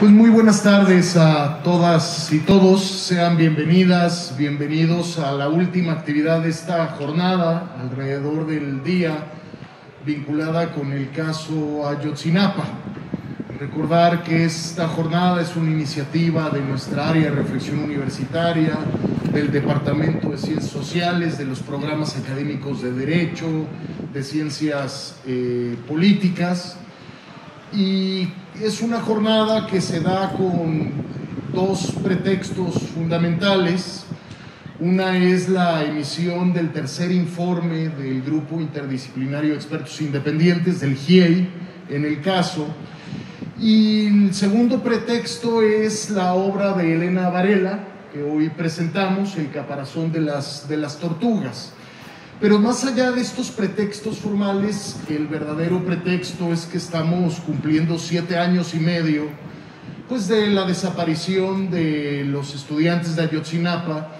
Pues muy buenas tardes a todas y todos. Sean bienvenidas, bienvenidos a la última actividad de esta jornada alrededor del día vinculada con el caso Ayotzinapa. Recordar que esta jornada es una iniciativa de nuestra área de reflexión universitaria, del Departamento de Ciencias Sociales, de los programas académicos de Derecho, de Ciencias eh, Políticas y es una jornada que se da con dos pretextos fundamentales. Una es la emisión del tercer informe del Grupo Interdisciplinario de Expertos Independientes, del GIEI, en el caso. Y el segundo pretexto es la obra de Elena Varela, que hoy presentamos, El caparazón de las, de las tortugas. Pero más allá de estos pretextos formales, el verdadero pretexto es que estamos cumpliendo siete años y medio pues de la desaparición de los estudiantes de Ayotzinapa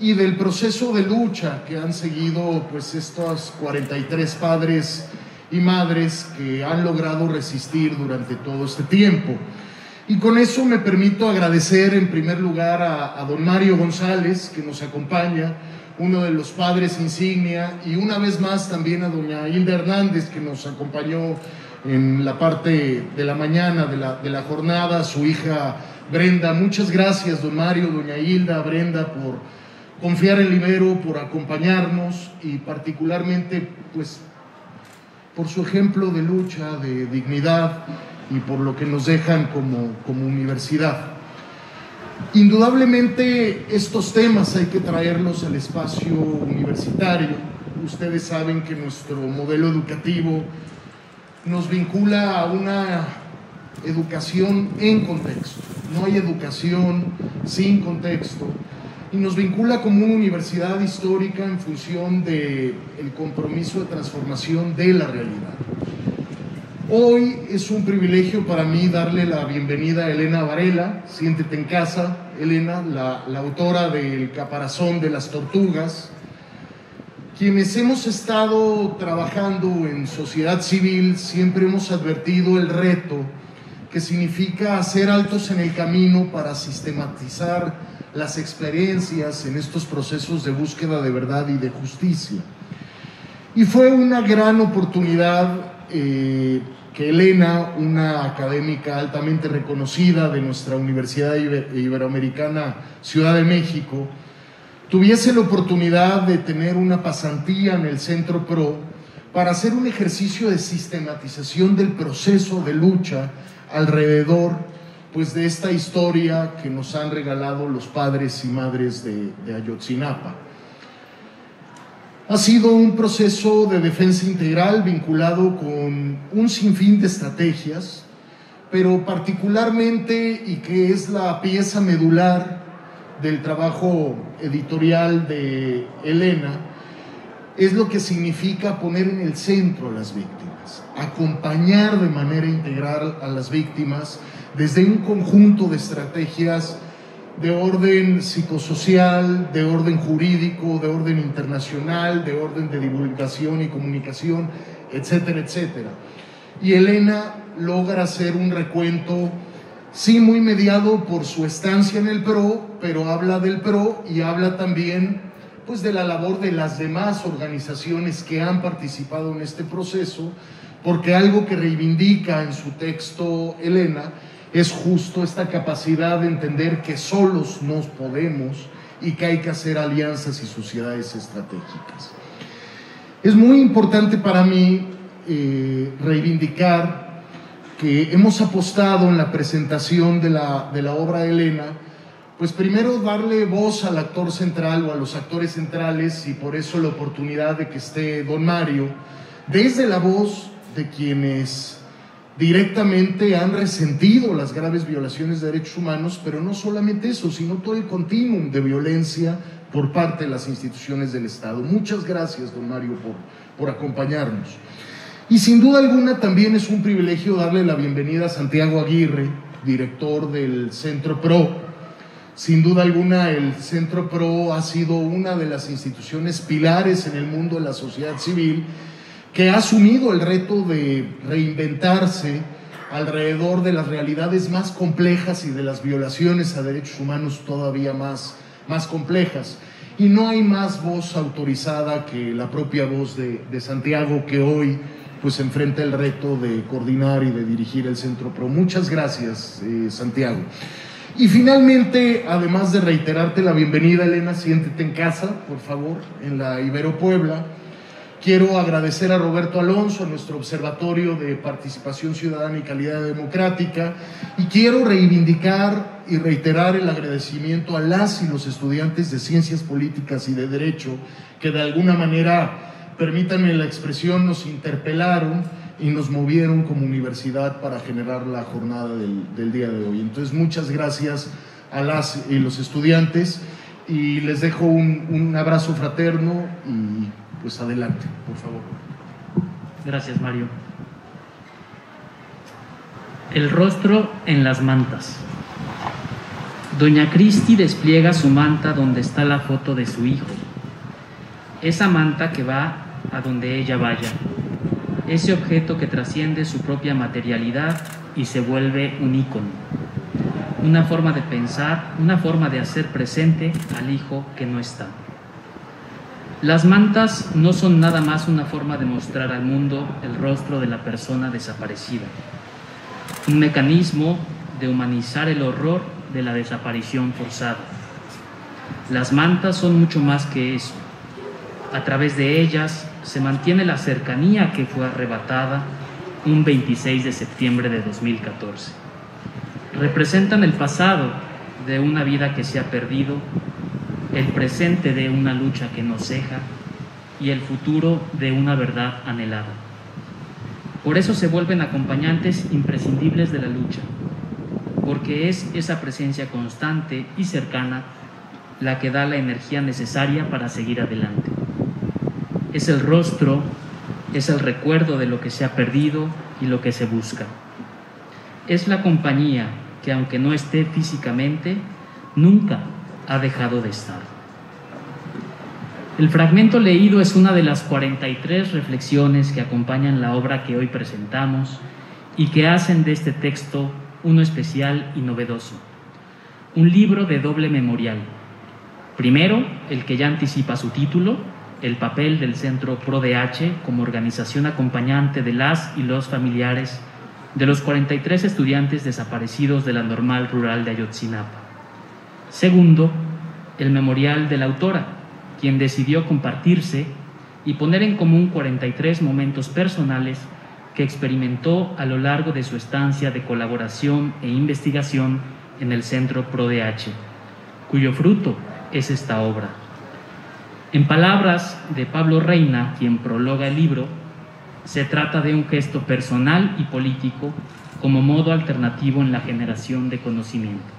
y del proceso de lucha que han seguido pues estos 43 padres y madres que han logrado resistir durante todo este tiempo. Y con eso me permito agradecer en primer lugar a, a don Mario González que nos acompaña, uno de los padres insignia, y una vez más también a doña Hilda Hernández, que nos acompañó en la parte de la mañana de la, de la jornada, su hija Brenda. Muchas gracias, don Mario, doña Hilda, Brenda, por confiar en Libero, por acompañarnos y particularmente, pues, por su ejemplo de lucha, de dignidad y por lo que nos dejan como, como universidad. Indudablemente estos temas hay que traerlos al espacio universitario. Ustedes saben que nuestro modelo educativo nos vincula a una educación en contexto. No hay educación sin contexto y nos vincula como una universidad histórica en función del el compromiso de transformación de la realidad. Hoy es un privilegio para mí darle la bienvenida a Elena Varela. Siéntete en casa, Elena, la, la, autora del Caparazón de las Tortugas. Quienes hemos estado trabajando en sociedad civil siempre hemos advertido el reto que significa hacer altos en el camino para sistematizar las experiencias en estos procesos de búsqueda de verdad y de justicia. Y fue una gran oportunidad eh, que Elena, una académica altamente reconocida de nuestra Universidad Iber Iberoamericana Ciudad de México, tuviese la oportunidad de tener una pasantía en el Centro PRO para hacer un ejercicio de sistematización del proceso de lucha alrededor pues, de esta historia que nos han regalado los padres y madres de, de Ayotzinapa. Ha sido un proceso de defensa integral vinculado con un sinfín de estrategias, pero particularmente, y que es la pieza medular del trabajo editorial de Elena, es lo que significa poner en el centro a las víctimas, acompañar de manera integral a las víctimas desde un conjunto de estrategias de orden psicosocial, de orden jurídico, de orden internacional, de orden de divulgación y comunicación, etcétera, etcétera. Y Elena logra hacer un recuento, sí muy mediado por su estancia en el PRO, pero habla del PRO y habla también pues de la labor de las demás organizaciones que han participado en este proceso, porque algo que reivindica en su texto Elena es justo esta capacidad de entender que solos nos podemos y que hay que hacer alianzas y sociedades estratégicas. Es muy importante para mí eh, reivindicar que hemos apostado en la presentación de la, de la obra de Elena, pues primero darle voz al actor central o a los actores centrales y por eso la oportunidad de que esté don Mario, desde la voz de quienes directamente han resentido las graves violaciones de derechos humanos, pero no solamente eso, sino todo el continuum de violencia por parte de las instituciones del Estado. Muchas gracias, don Mario, por, por acompañarnos. Y sin duda alguna también es un privilegio darle la bienvenida a Santiago Aguirre, director del Centro PRO. Sin duda alguna el Centro PRO ha sido una de las instituciones pilares en el mundo de la sociedad civil que ha asumido el reto de reinventarse alrededor de las realidades más complejas y de las violaciones a derechos humanos todavía más, más complejas. Y no hay más voz autorizada que la propia voz de, Santiago que hoy pues enfrenta el reto de coordinar y de dirigir el Centro Pro. Muchas gracias, eh, Santiago. Y finalmente, además de reiterarte la bienvenida, Elena, siéntete en casa, por favor, en la Ibero Puebla. Quiero agradecer a Roberto Alonso, a nuestro Observatorio de Participación Ciudadana y Calidad Democrática, y quiero reivindicar y reiterar el agradecimiento a las y los estudiantes de Ciencias Políticas y de Derecho que de alguna manera, permítanme la expresión, nos interpelaron y nos movieron como universidad para generar la jornada del, día de hoy. Entonces, muchas gracias a las y los estudiantes y les dejo un, un abrazo fraterno y pues adelante, por favor. Gracias, Mario. El rostro en las mantas. Doña Cristi despliega su manta donde está la foto de su hijo. Esa manta que va a donde ella vaya. Ese objeto que trasciende su propia materialidad y se vuelve un ícono. Una forma de pensar, una forma de hacer presente al hijo que no está. Las mantas no son nada más una forma de mostrar al mundo el rostro de la persona desaparecida, un mecanismo de humanizar el horror de la desaparición forzada. Las mantas son mucho más que eso. A través de ellas se mantiene la cercanía que fue arrebatada un 26 de septiembre de 2014. Representan el pasado de una vida que se ha perdido el presente de una lucha que nos ceja y el futuro de una verdad anhelada. Por eso se vuelven acompañantes imprescindibles de la lucha, porque es esa presencia constante y cercana la que da la energía necesaria para seguir adelante. Es el rostro, es el recuerdo de lo que se ha perdido y lo que se busca. Es la compañía que aunque no esté físicamente, nunca ha dejado de estar. El fragmento leído es una de las 43 reflexiones que acompañan la obra que hoy presentamos y que hacen de este texto uno especial y novedoso. Un libro de doble memorial. Primero, el que ya anticipa su título, el papel del Centro ProDH como organización acompañante de las y los familiares de los 43 estudiantes desaparecidos de la normal rural de Ayotzinapa. Segundo, el memorial de la autora, quien decidió compartirse y poner en común 43 momentos personales que experimentó a lo largo de su estancia de colaboración e investigación en el Centro ProDH, cuyo fruto es esta obra. En palabras de Pablo Reina, quien prologa el libro, se trata de un gesto personal y político como modo alternativo en la generación de conocimiento.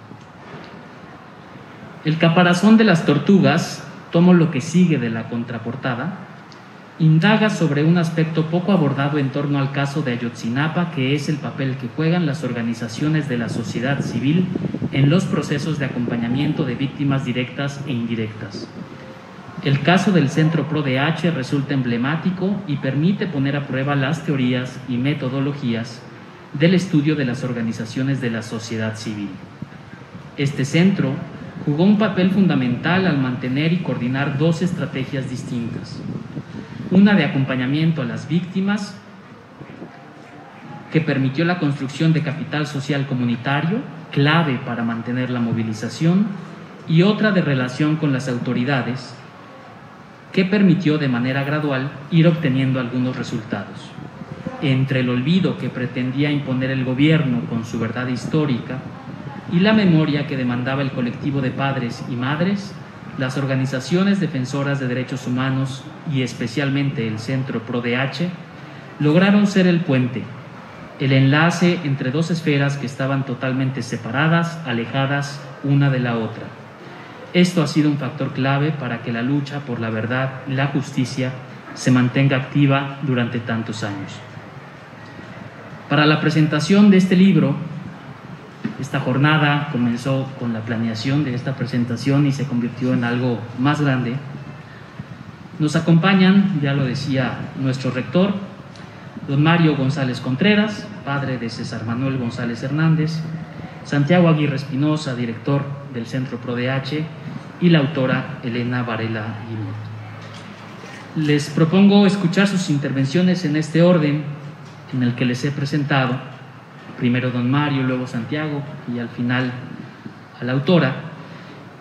El caparazón de las tortugas, tomo lo que sigue de la contraportada, indaga sobre un aspecto poco abordado en torno al caso de Ayotzinapa, que es el papel que juegan las organizaciones de la sociedad civil en los procesos de acompañamiento de víctimas directas e indirectas. El caso del Centro ProDH resulta emblemático y permite poner a prueba las teorías y metodologías del estudio de las organizaciones de la sociedad civil. Este centro jugó un papel fundamental al mantener y coordinar dos estrategias distintas. Una de acompañamiento a las víctimas, que permitió la construcción de capital social comunitario, clave para mantener la movilización, y otra de relación con las autoridades, que permitió de manera gradual ir obteniendo algunos resultados. Entre el olvido que pretendía imponer el gobierno con su verdad histórica y la memoria que demandaba el colectivo de padres y madres, las organizaciones defensoras de derechos humanos y especialmente el Centro ProDH lograron ser el puente, el enlace entre dos esferas que estaban totalmente separadas, alejadas una de la otra. Esto ha sido un factor clave para que la lucha por la verdad y la justicia se mantenga activa durante tantos años. Para la presentación de este libro, esta jornada comenzó con la planeación de esta presentación y se convirtió en algo más grande. Nos acompañan, ya lo decía nuestro rector, don Mario González Contreras, padre de César Manuel González Hernández, Santiago Aguirre Espinosa, director del Centro ProDH, y la autora Elena Varela Guimot. Les propongo escuchar sus intervenciones en este orden en el que les he presentado, primero don Mario, luego Santiago y al final a la autora.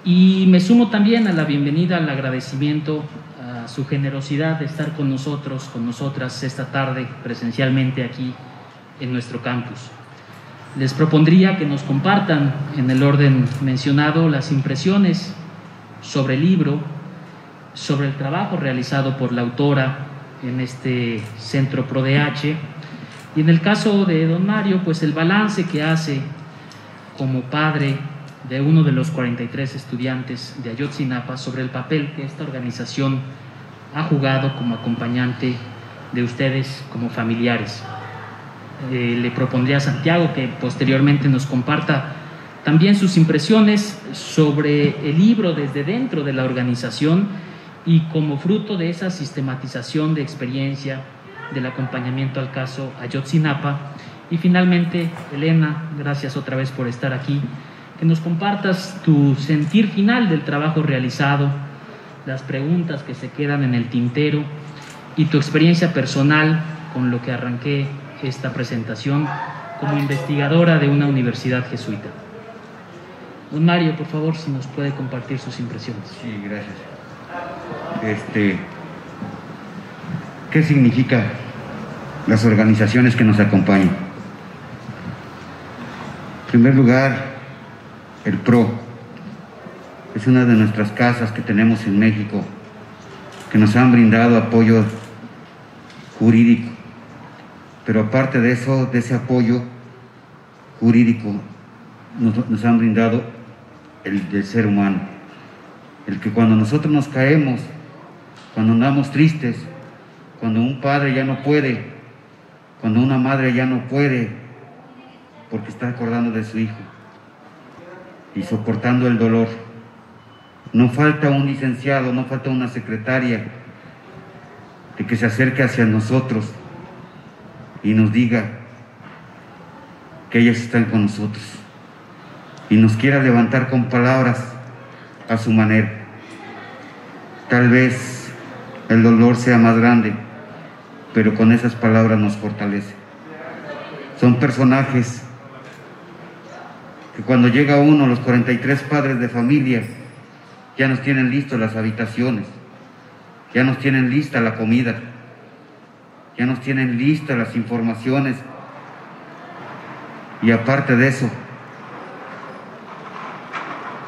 Y me sumo también a la bienvenida, al agradecimiento a su generosidad de estar con nosotros, con nosotras esta tarde presencialmente aquí en nuestro campus. Les propondría que nos compartan en el orden mencionado las impresiones sobre el libro, sobre el trabajo realizado por la autora en este centro ProDH y en el caso de don Mario, pues el balance que hace como padre de uno de los 43 estudiantes de Ayotzinapa sobre el papel que esta organización ha jugado como acompañante de ustedes como familiares. Eh, le propondría a Santiago que posteriormente nos comparta también sus impresiones sobre el libro desde dentro de la organización y como fruto de esa sistematización de experiencia del acompañamiento al caso Ayotzinapa. Y finalmente, Elena, gracias otra vez por estar aquí que nos compartas tu sentir final del trabajo realizado, las preguntas que se quedan en el tintero y tu experiencia personal con lo que arranqué esta presentación como investigadora de una universidad jesuita. Don Mario, por favor, si nos puede compartir sus impresiones. Sí, gracias. Este, ¿Qué significa las organizaciones que nos acompañan? En primer lugar, el PRO. Es una de nuestras casas que tenemos en México, que nos han brindado apoyo jurídico. Pero aparte de eso, de ese apoyo jurídico, nos, han brindado el del ser humano. El que cuando nosotros nos caemos, cuando andamos tristes, cuando un padre ya no puede, cuando una madre ya no puede, porque está acordando de su hijo, y soportando el dolor. No falta un licenciado, no falta una secretaria de que se acerque hacia nosotros y nos diga que ellas están con nosotros y nos quiera levantar con palabras a su manera. Tal vez el dolor sea más grande, pero con esas palabras nos fortalece. Son personajes que cuando llega uno, los 43 padres de familia, ya nos tienen listos las habitaciones, ya nos tienen lista la comida, ya nos tienen listas las informaciones y aparte de eso,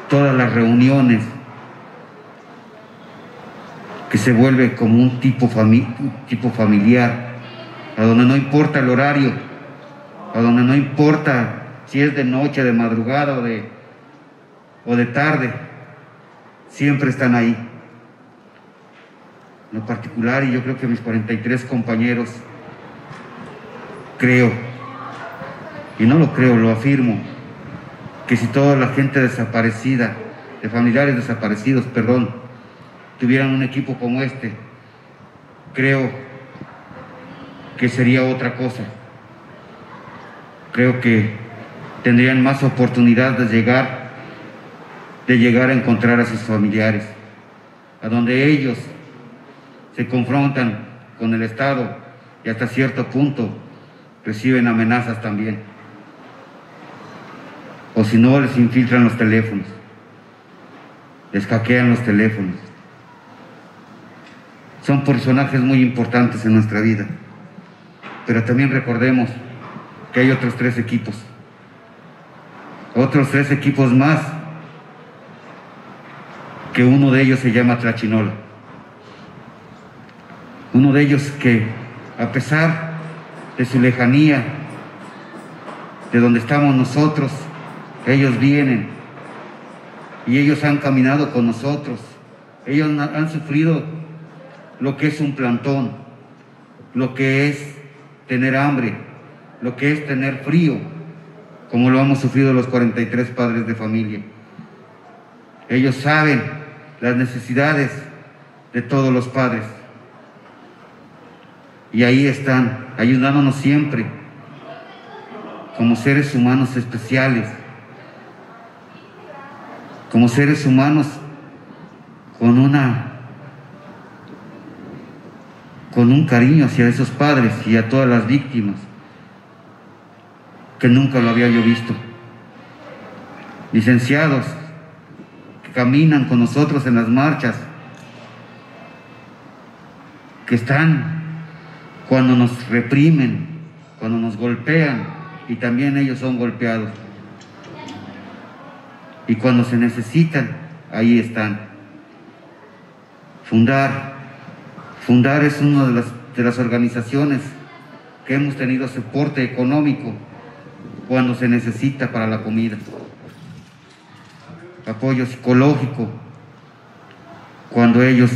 todas las reuniones que se vuelve como un tipo, un tipo familiar, a donde no importa el horario, a donde no importa si es de noche, de madrugada o de, o de tarde, siempre están ahí. En lo particular, y yo creo que mis 43 compañeros, creo, y no lo creo, lo afirmo, que si toda la gente desaparecida, de familiares desaparecidos, perdón, tuvieran un equipo como este, creo que sería otra cosa. Creo que tendrían más oportunidad de llegar, de llegar a encontrar a sus familiares, a donde ellos se confrontan con el Estado y hasta cierto punto reciben amenazas también. O si no, les infiltran los teléfonos, les hackean los teléfonos. Son personajes muy importantes en nuestra vida, pero también recordemos que hay otros tres equipos otros tres equipos más, que uno de ellos se llama Trachinola. Uno de ellos que, a pesar de su lejanía, de donde estamos nosotros, ellos vienen y ellos han caminado con nosotros. Ellos han sufrido lo que es un plantón, lo que es tener hambre, lo que es tener frío, como lo hemos sufrido los 43 padres de familia. Ellos saben las necesidades de todos los padres. Y ahí están, ayudándonos siempre, como seres humanos especiales, como seres humanos con una con un cariño hacia esos padres y a todas las víctimas que nunca lo había yo visto. Licenciados que caminan con nosotros en las marchas, que están cuando nos reprimen, cuando nos golpean y también ellos son golpeados. Y cuando se necesitan, ahí están. Fundar, Fundar es una de las, de las organizaciones que hemos tenido soporte económico cuando se necesita para la comida. Apoyo psicológico cuando ellos,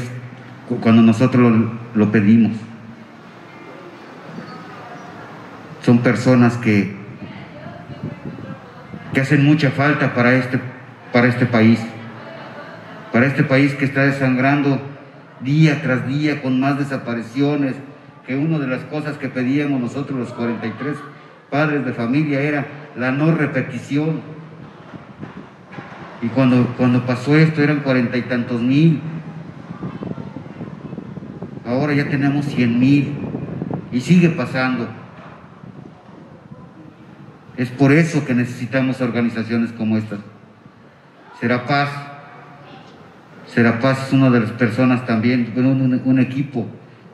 cuando nosotros lo, pedimos. Son personas que, que hacen mucha falta para este, para este país, para este país que está desangrando día tras día con más desapariciones, que una de las cosas que pedíamos nosotros los 43 padres de familia era la no repetición. Y cuando, cuando pasó esto eran cuarenta y tantos mil. Ahora ya tenemos cien mil. Y sigue pasando. Es por eso que necesitamos organizaciones como estas. Será paz. Serapaz es una de las personas también, un, un, equipo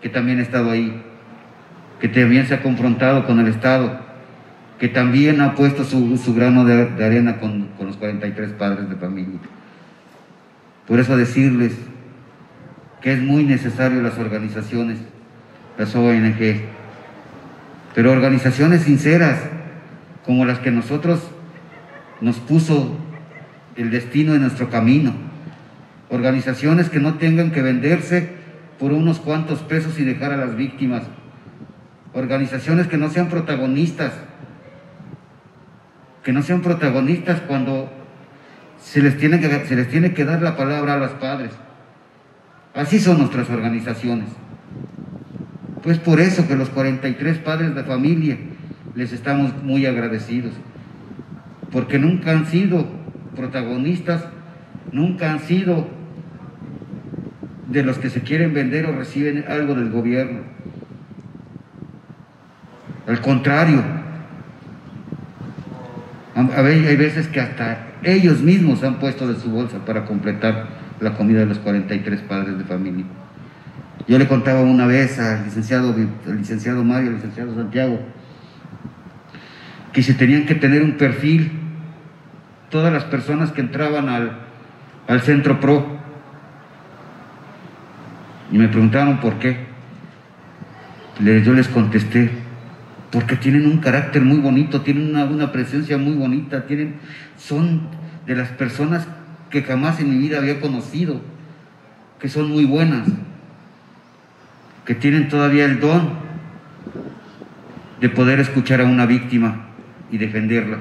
que también ha estado ahí, que también se ha confrontado con el Estado, que también ha puesto su, grano de, arena con, con, los 43 padres de familia. Por eso decirles que es muy necesario las organizaciones, las ONG, pero organizaciones sinceras, como las que nosotros nos puso el destino en nuestro camino organizaciones que no tengan que venderse por unos cuantos pesos y dejar a las víctimas, organizaciones que no sean protagonistas, que no sean protagonistas cuando se les tiene que, se les tiene que dar la palabra a los padres. Así son nuestras organizaciones. Pues por eso que los 43 padres de familia les estamos muy agradecidos, porque nunca han sido protagonistas, nunca han sido de los que se quieren vender o reciben algo del gobierno. Al contrario, hay veces que hasta ellos mismos han puesto de su bolsa para completar la comida de los 43 padres de familia. Yo le contaba una vez al licenciado, Mario, al licenciado Santiago, que se tenían que tener un perfil todas las personas que entraban al, al centro PRO y me preguntaron por qué. Yo les contesté, porque tienen un carácter muy bonito, tienen una, presencia muy bonita, tienen, son de las personas que jamás en mi vida había conocido, que son muy buenas, que tienen todavía el don de poder escuchar a una víctima y defenderla.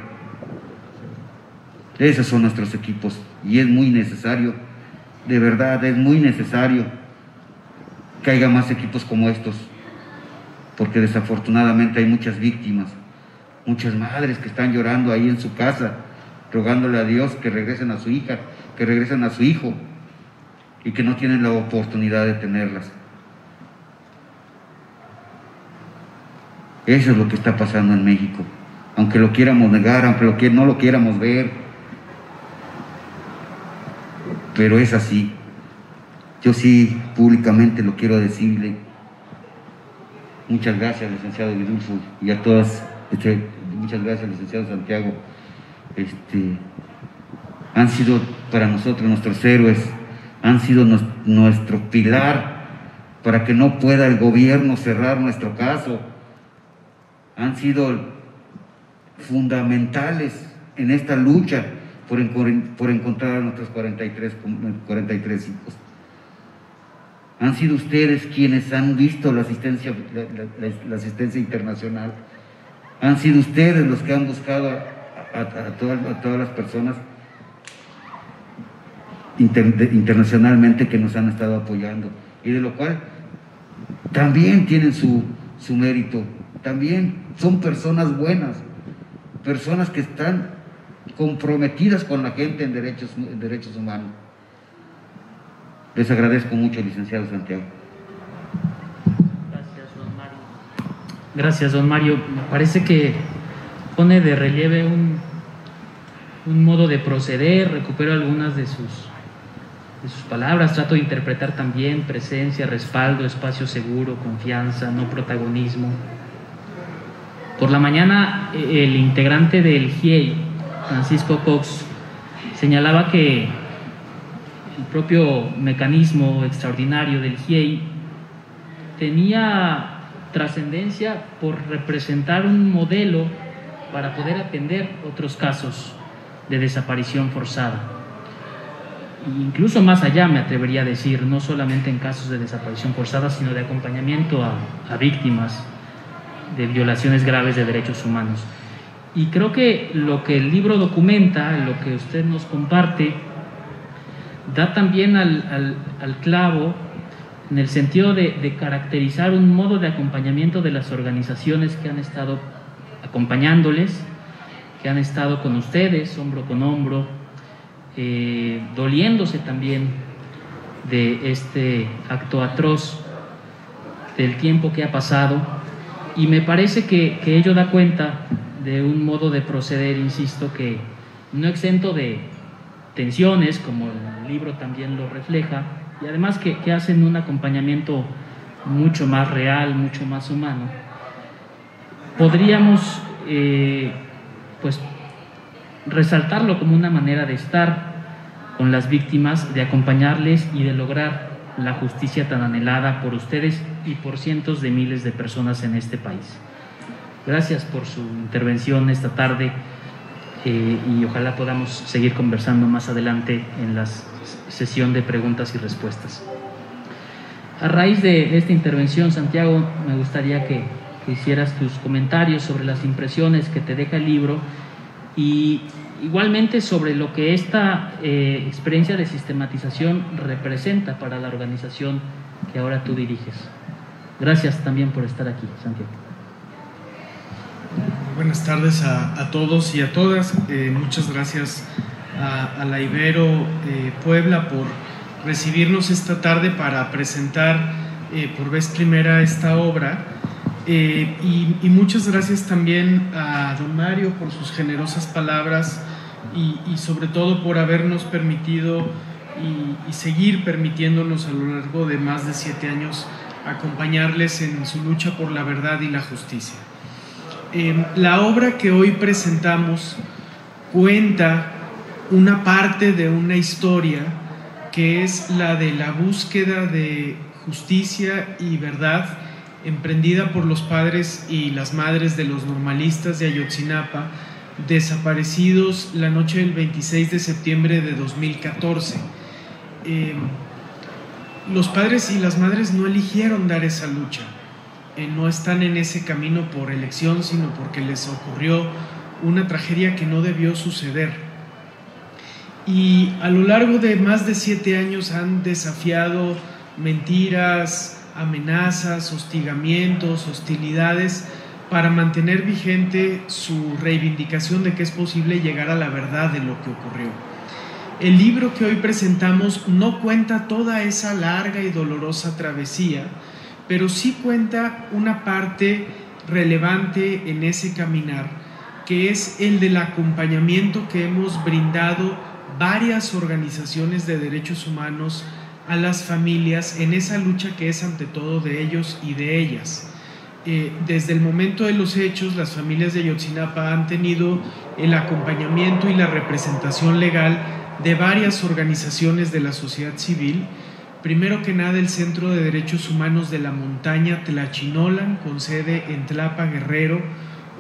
Esos son nuestros equipos y es muy necesario, de verdad, es muy necesario que haya más equipos como estos, porque desafortunadamente hay muchas víctimas, muchas madres que están llorando ahí en su casa, rogándole a Dios que regresen a su hija, que regresen a su hijo y que no tienen la oportunidad de tenerlas. Eso es lo que está pasando en México. Aunque lo quieramos negar, aunque no lo quieramos ver, pero es así. Yo sí públicamente lo quiero decirle. Muchas gracias, licenciado Vidulfo, y a todas, este, muchas gracias, licenciado Santiago. Este, han sido para nosotros nuestros héroes, han sido nuestro pilar para que no pueda el gobierno cerrar nuestro caso. Han sido fundamentales en esta lucha por, encontrar a nuestros 43, 43 hijos. Han sido ustedes quienes han visto la asistencia, la, asistencia internacional. Han sido ustedes los que han buscado a, todas, las personas internacionalmente que nos han estado apoyando. Y de lo cual también tienen su, su mérito. También son personas buenas, personas que están comprometidas con la gente en derechos, en derechos humanos. Les agradezco mucho, licenciado Santiago. Gracias, don Mario. Gracias, don Mario. Me parece que pone de relieve un, un modo de proceder, recupero algunas de sus, de sus palabras, trato de interpretar también presencia, respaldo, espacio seguro, confianza, no protagonismo. Por la mañana, eh, el integrante del GIEI, Francisco Cox, señalaba que el propio mecanismo extraordinario del GIEI tenía trascendencia por representar un modelo para poder atender otros casos de desaparición forzada. incluso más allá, me atrevería a decir, no solamente en casos de desaparición forzada, sino de acompañamiento a víctimas de violaciones graves de derechos humanos. Y creo que lo que el libro documenta, lo que usted nos comparte, da también al, al, al clavo en el sentido de, de, caracterizar un modo de acompañamiento de las organizaciones que han estado acompañándoles, que han estado con ustedes, hombro con hombro, eh, doliéndose también de este acto atroz, del tiempo que ha pasado, y me parece que, que ello da cuenta de un modo de proceder, insisto, que no exento de tensiones, como el libro también lo refleja, y además que, que hacen un acompañamiento mucho más real, mucho más humano. Podríamos eh, pues resaltarlo como una manera de estar con las víctimas, de acompañarles y de lograr la justicia tan anhelada por ustedes y por cientos de miles de personas en este país. Gracias por su intervención esta tarde eh, y ojalá podamos seguir conversando más adelante en la sesión de preguntas y respuestas. A raíz de esta intervención, Santiago, me gustaría que, que hicieras tus comentarios sobre las impresiones que te deja el libro y igualmente sobre lo que esta eh, experiencia de sistematización representa para la organización que ahora tú diriges. Gracias también por estar aquí, Santiago. Buenas tardes a, todos y a todas. Eh, muchas gracias a, la Ibero eh, Puebla por recibirnos esta tarde para presentar eh, por vez primera esta obra. Y, muchas gracias también a don Mario por sus generosas palabras y, sobre todo por habernos permitido y, seguir permitiéndonos a lo largo de más de siete años acompañarles en su lucha por la verdad y la justicia. Eh, la obra que hoy presentamos cuenta una parte de una historia que es la de la búsqueda de justicia y verdad emprendida por los padres y las madres de los normalistas de Ayotzinapa, desaparecidos la noche del 26 de septiembre de 2014. Eh, los padres y las madres no eligieron dar esa lucha, eh, no están en ese camino por elección, sino porque les ocurrió una tragedia que no debió suceder. Y a lo largo de más de siete años han desafiado mentiras, amenazas, hostigamientos, hostilidades, para mantener vigente su reivindicación de que es posible llegar a la verdad de lo que ocurrió. El libro que hoy presentamos no cuenta toda esa larga y dolorosa travesía, pero sí cuenta una parte relevante en ese caminar, que es el del acompañamiento que hemos brindado varias organizaciones de derechos humanos a las familias en esa lucha que es ante todo de ellos y de ellas. Eh, desde el momento de los hechos, las familias de Ayotzinapa han tenido el acompañamiento y la representación legal de varias organizaciones de la sociedad civil. Primero que nada, el Centro de Derechos Humanos de la Montaña Tlachinolan, con sede en Tlapa, Guerrero,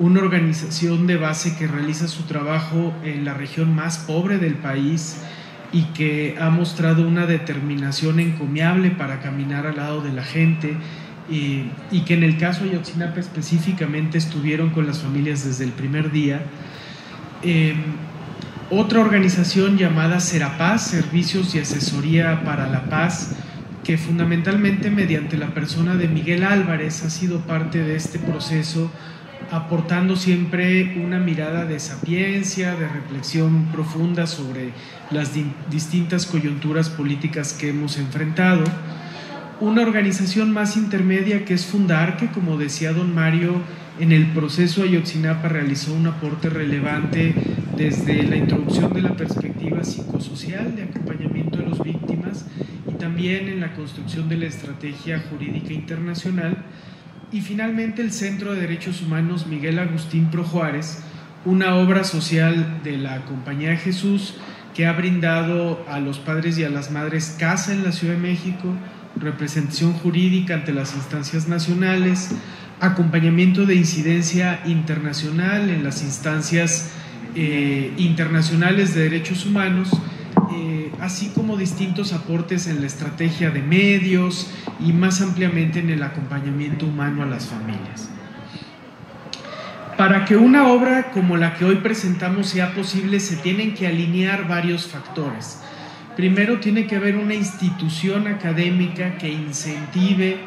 una organización de base que realiza su trabajo en la región más pobre del país y que ha mostrado una determinación encomiable para caminar al lado de la gente y, que en el caso de Ayotzinapa específicamente estuvieron con las familias desde el primer día. Eh, otra organización llamada Serapaz, Servicios y Asesoría para la Paz, que fundamentalmente mediante la persona de Miguel Álvarez ha sido parte de este proceso, aportando siempre una mirada de sapiencia, de reflexión profunda sobre las distintas coyunturas políticas que hemos enfrentado. Una organización más intermedia que es Fundar, que como decía don Mario, en el proceso Ayotzinapa realizó un aporte relevante desde la introducción de la perspectiva psicosocial de acompañamiento de las víctimas también en la construcción de la estrategia jurídica internacional. Y finalmente el Centro de Derechos Humanos Miguel Agustín Pro Juárez, una obra social de la Compañía de Jesús que ha brindado a los padres y a las madres casa en la Ciudad de México, representación jurídica ante las instancias nacionales, acompañamiento de incidencia internacional en las instancias eh, internacionales de derechos humanos eh, así como distintos aportes en la estrategia de medios y más ampliamente en el acompañamiento humano a las familias. Para que una obra como la que hoy presentamos sea posible se tienen que alinear varios factores. Primero tiene que haber una institución académica que incentive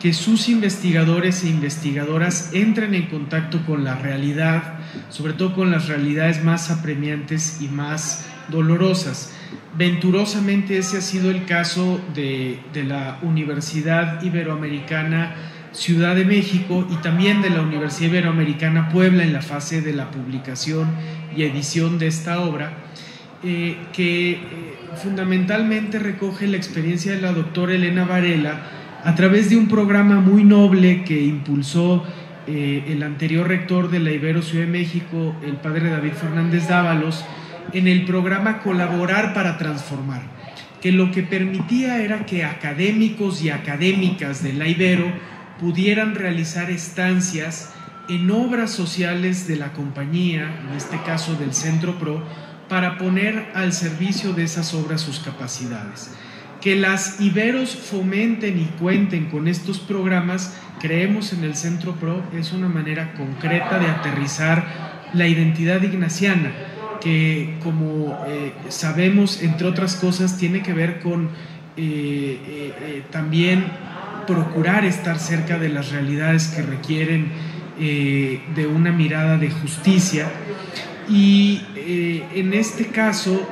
que sus investigadores e investigadoras entren en contacto con la realidad, sobre todo con las realidades más apremiantes y más dolorosas. Venturosamente ese ha sido el caso de, la Universidad Iberoamericana Ciudad de México y también de la Universidad Iberoamericana Puebla en la fase de la publicación y edición de esta obra, eh, que eh, fundamentalmente recoge la experiencia de la doctora Elena Varela a través de un programa muy noble que impulsó eh, el anterior rector de la Ibero Ciudad de México, el padre David Fernández Dávalos, en el programa Colaborar para Transformar, que lo que permitía era que académicos y académicas de la Ibero pudieran realizar estancias en obras sociales de la compañía, en este caso del Centro PRO, para poner al servicio de esas obras sus capacidades. Que las Iberos fomenten y cuenten con estos programas, creemos en el Centro PRO, es una manera concreta de aterrizar la identidad ignaciana que como eh, sabemos, entre otras cosas, tiene que ver con eh, eh, también procurar estar cerca de las realidades que requieren de una mirada de justicia. Y en este caso,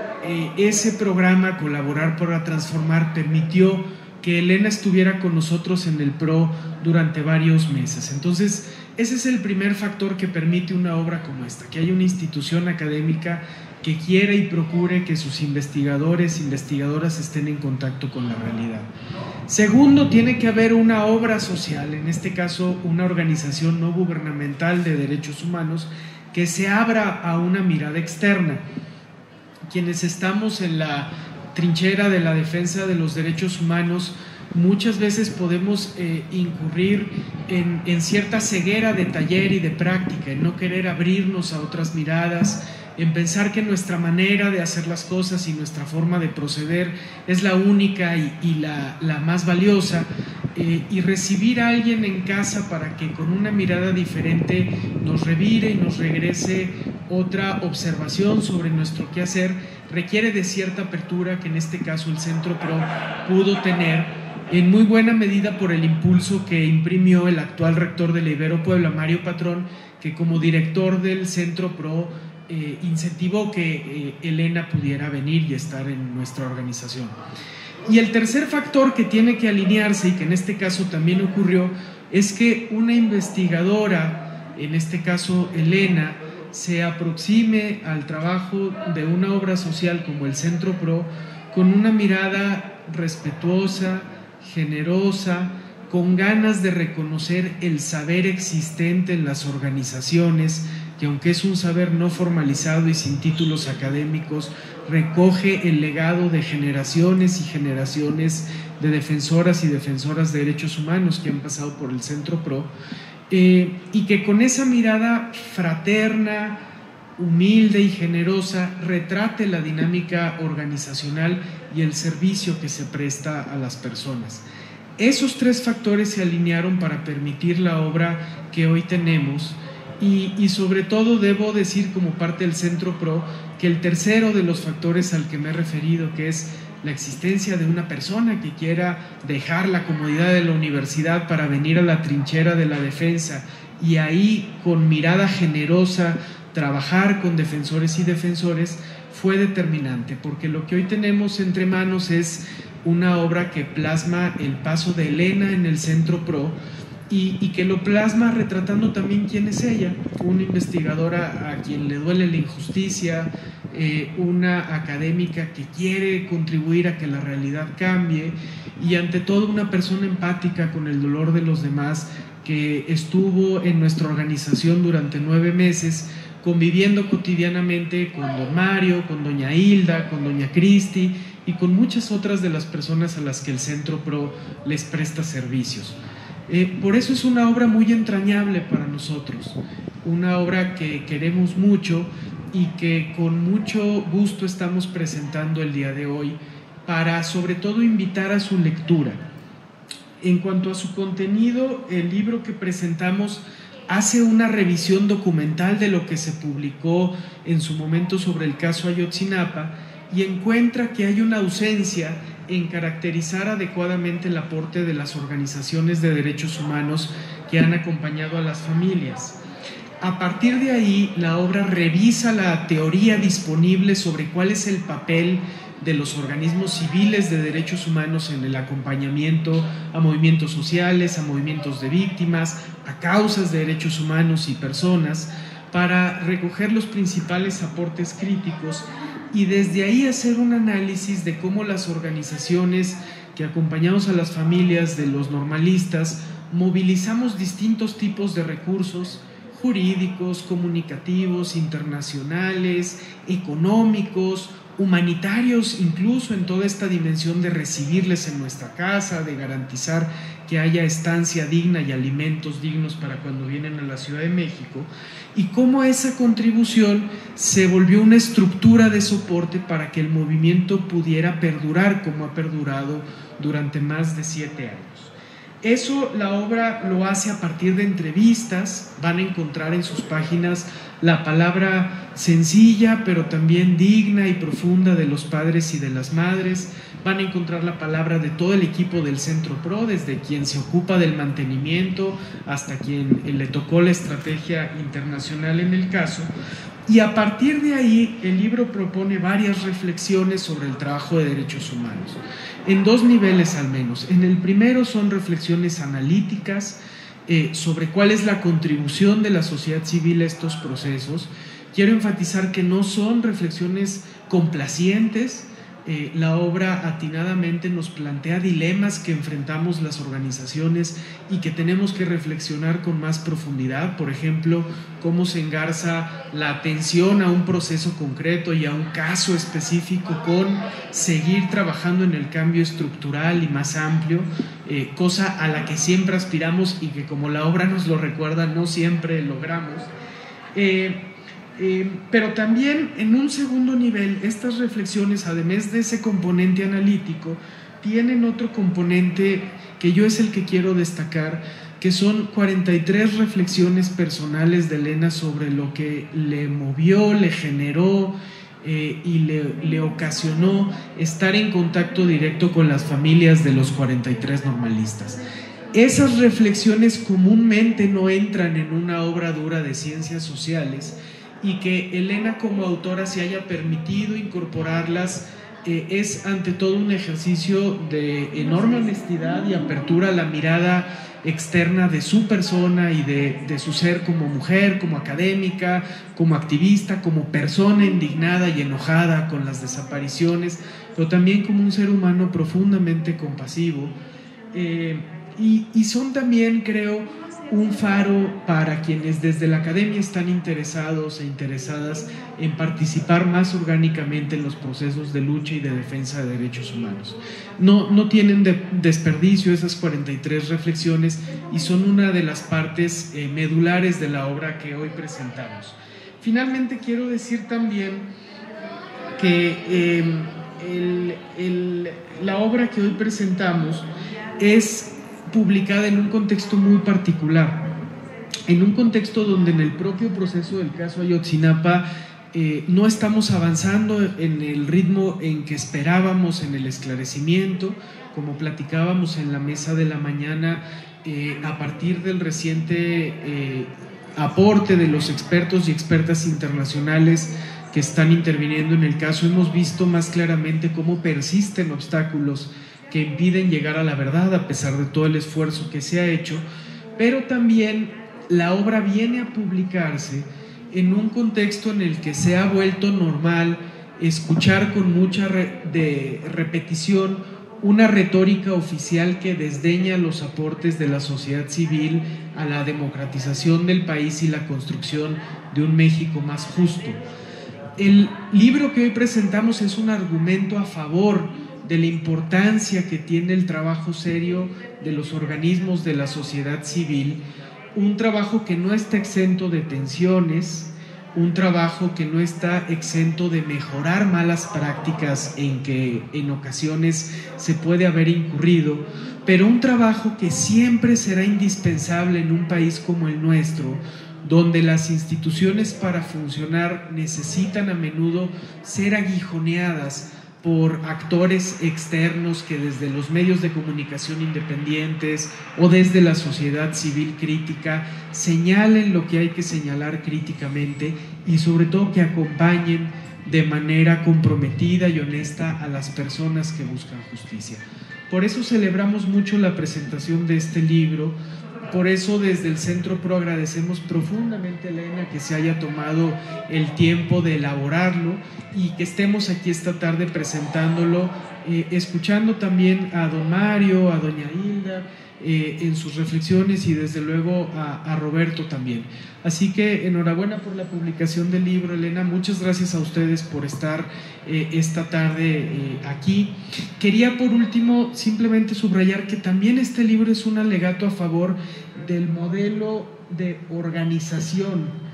ese programa Colaborar para Transformar permitió que Elena estuviera con nosotros en el PRO durante varios meses. Entonces, ese es el primer factor que permite una obra como esta, que haya una institución académica que quiera y procure que sus investigadores, investigadoras estén en contacto con la realidad. Segundo, tiene que haber una obra social, en este caso una organización no gubernamental de derechos humanos, que se abra a una mirada externa. Quienes estamos en la trinchera de la defensa de los derechos humanos, muchas veces podemos eh, incurrir en, cierta ceguera de taller y de práctica, en no querer abrirnos a otras miradas, en pensar que nuestra manera de hacer las cosas y nuestra forma de proceder es la única y, la, más valiosa, eh, y recibir a alguien en casa para que con una mirada diferente nos revire y nos regrese otra observación sobre nuestro quehacer, requiere de cierta apertura que en este caso el Centro PRO pudo tener en muy buena medida por el impulso que imprimió el actual rector de la Ibero Puebla, Mario Patrón, que como director del Centro PRO eh, incentivó que eh, Elena pudiera venir y estar en nuestra organización. Y el tercer factor que tiene que alinearse y que en este caso también ocurrió es que una investigadora, en este caso Elena, se aproxime al trabajo de una obra social como el Centro PRO con una mirada respetuosa, generosa, con ganas de reconocer el saber existente en las organizaciones, que aunque es un saber no formalizado y sin títulos académicos, recoge el legado de generaciones y generaciones de defensoras y defensoras de derechos humanos que han pasado por el Centro PRO, eh, y que con esa mirada fraterna, humilde y generosa retrate la dinámica organizacional y el servicio que se presta a las personas. Esos tres factores se alinearon para permitir la obra que hoy tenemos y, sobre todo debo decir como parte del Centro PRO que el tercero de los factores al que me he referido, que es la existencia de una persona que quiera dejar la comodidad de la universidad para venir a la trinchera de la defensa y ahí con mirada generosa trabajar con defensores y defensores fue determinante, porque lo que hoy tenemos entre manos es una obra que plasma el paso de Elena en el Centro PRO, y, que lo plasma retratando también quién es ella, una investigadora a quien le duele la injusticia, eh, una académica que quiere contribuir a que la realidad cambie y ante todo una persona empática con el dolor de los demás que estuvo en nuestra organización durante nueve meses conviviendo cotidianamente con don Mario, con doña Hilda, con doña Cristi y con muchas otras de las personas a las que el Centro PRO les presta servicios. Eh, por eso es una obra muy entrañable para nosotros, una obra que queremos mucho y que con mucho gusto estamos presentando el día de hoy para sobre todo invitar a su lectura. En cuanto a su contenido, el libro que presentamos hace una revisión documental de lo que se publicó en su momento sobre el caso Ayotzinapa y encuentra que hay una ausencia en caracterizar adecuadamente el aporte de las organizaciones de derechos humanos que han acompañado a las familias. A partir de ahí, la obra revisa la teoría disponible sobre cuál es el papel de los organismos civiles de derechos humanos en el acompañamiento a movimientos sociales, a movimientos de víctimas, a causas de derechos humanos y personas, para recoger los principales aportes críticos y desde ahí hacer un análisis de cómo las organizaciones que acompañamos a las familias de los normalistas movilizamos distintos tipos de recursos jurídicos, comunicativos, internacionales, económicos, humanitarios, incluso en toda esta dimensión de recibirles en nuestra casa, de garantizar que haya estancia digna y alimentos dignos para cuando vienen a la Ciudad de México, y cómo esa contribución se volvió una estructura de soporte para que el movimiento pudiera perdurar como ha perdurado durante más de siete años. Eso la obra lo hace a partir de entrevistas, van a encontrar en sus páginas la palabra sencilla pero también digna y profunda de los padres y de las madres, van a encontrar la palabra de todo el equipo del Centro PRO, desde quien se ocupa del mantenimiento hasta quien le tocó la estrategia internacional en el caso. Y a partir de ahí el libro propone varias reflexiones sobre el trabajo de derechos humanos en dos niveles al menos. En el primero son reflexiones analíticas eh, sobre cuál es la contribución de la sociedad civil a estos procesos. Quiero enfatizar que no son reflexiones complacientes, eh, la obra atinadamente nos plantea dilemas que enfrentamos las organizaciones y que tenemos que reflexionar con más profundidad. Por ejemplo, cómo se engarza la atención a un proceso concreto y a un caso específico con seguir trabajando en el cambio estructural y más amplio, eh, cosa a la que siempre aspiramos y que como la obra nos lo recuerda, no siempre logramos. Eh, eh, pero también en un segundo nivel, estas reflexiones, además de ese componente analítico, tienen otro componente que yo es el que quiero destacar, que son 43 reflexiones personales de Elena sobre lo que le movió, le generó eh, y le, le, ocasionó estar en contacto directo con las familias de los 43 normalistas. Esas reflexiones comúnmente no entran en una obra dura de ciencias sociales, y que Elena como autora se haya permitido incorporarlas eh, es ante todo un ejercicio de enorme honestidad y apertura a la mirada externa de su persona y de, de, su ser como mujer, como académica, como activista, como persona indignada y enojada con las desapariciones, pero también como un ser humano profundamente compasivo. Eh, y, y son también, creo, un faro para quienes desde la academia están interesados e interesadas en participar más orgánicamente en los procesos de lucha y de defensa de derechos humanos. No, no tienen desperdicio esas 43 reflexiones y son una de las partes eh, medulares de la obra que hoy presentamos. Finalmente quiero decir también que em, la obra que hoy presentamos es publicada en un contexto muy particular. en un contexto donde en el propio proceso del caso Ayotzinapa eh, no estamos avanzando en el ritmo en que esperábamos en el esclarecimiento, como platicábamos en la mesa de la mañana, eh, a partir del reciente eh, aporte de los expertos y expertas internacionales que están interviniendo en el caso, hemos visto más claramente cómo persisten obstáculos que impiden llegar a la verdad a pesar de todo el esfuerzo que se ha hecho, pero también la obra viene a publicarse en un contexto en el que se ha vuelto normal escuchar con mucha de repetición una retórica oficial que desdeña los aportes de la sociedad civil a la democratización del país y la construcción de un México más justo. El libro que hoy presentamos es un argumento a favor de la importancia que tiene el trabajo serio de los organismos de la sociedad civil un trabajo que no está exento de tensiones, un trabajo que no está exento de mejorar malas prácticas en que en ocasiones se puede haber incurrido, pero un trabajo que siempre será indispensable en un país como el nuestro, donde las instituciones para funcionar necesitan a menudo ser aguijoneadas por actores externos que desde los medios de comunicación independientes o desde la sociedad civil crítica señalen lo que hay que señalar críticamente y sobre todo que acompañen de manera comprometida y honesta a las personas que buscan justicia. Por eso celebramos mucho la presentación de este libro, por eso desde el Centro Pro agradecemos profundamente a Elena que se haya tomado el tiempo de elaborarlo y que estemos aquí esta tarde presentándolo, eh, escuchando también a don Mario, a doña Hilda, eh, en sus reflexiones y desde luego a, Roberto también. Así que enhorabuena por la publicación del libro, Elena. Muchas gracias a ustedes por estar eh, esta tarde eh, aquí. Quería por último simplemente subrayar que también este libro es un alegato a favor del modelo de organización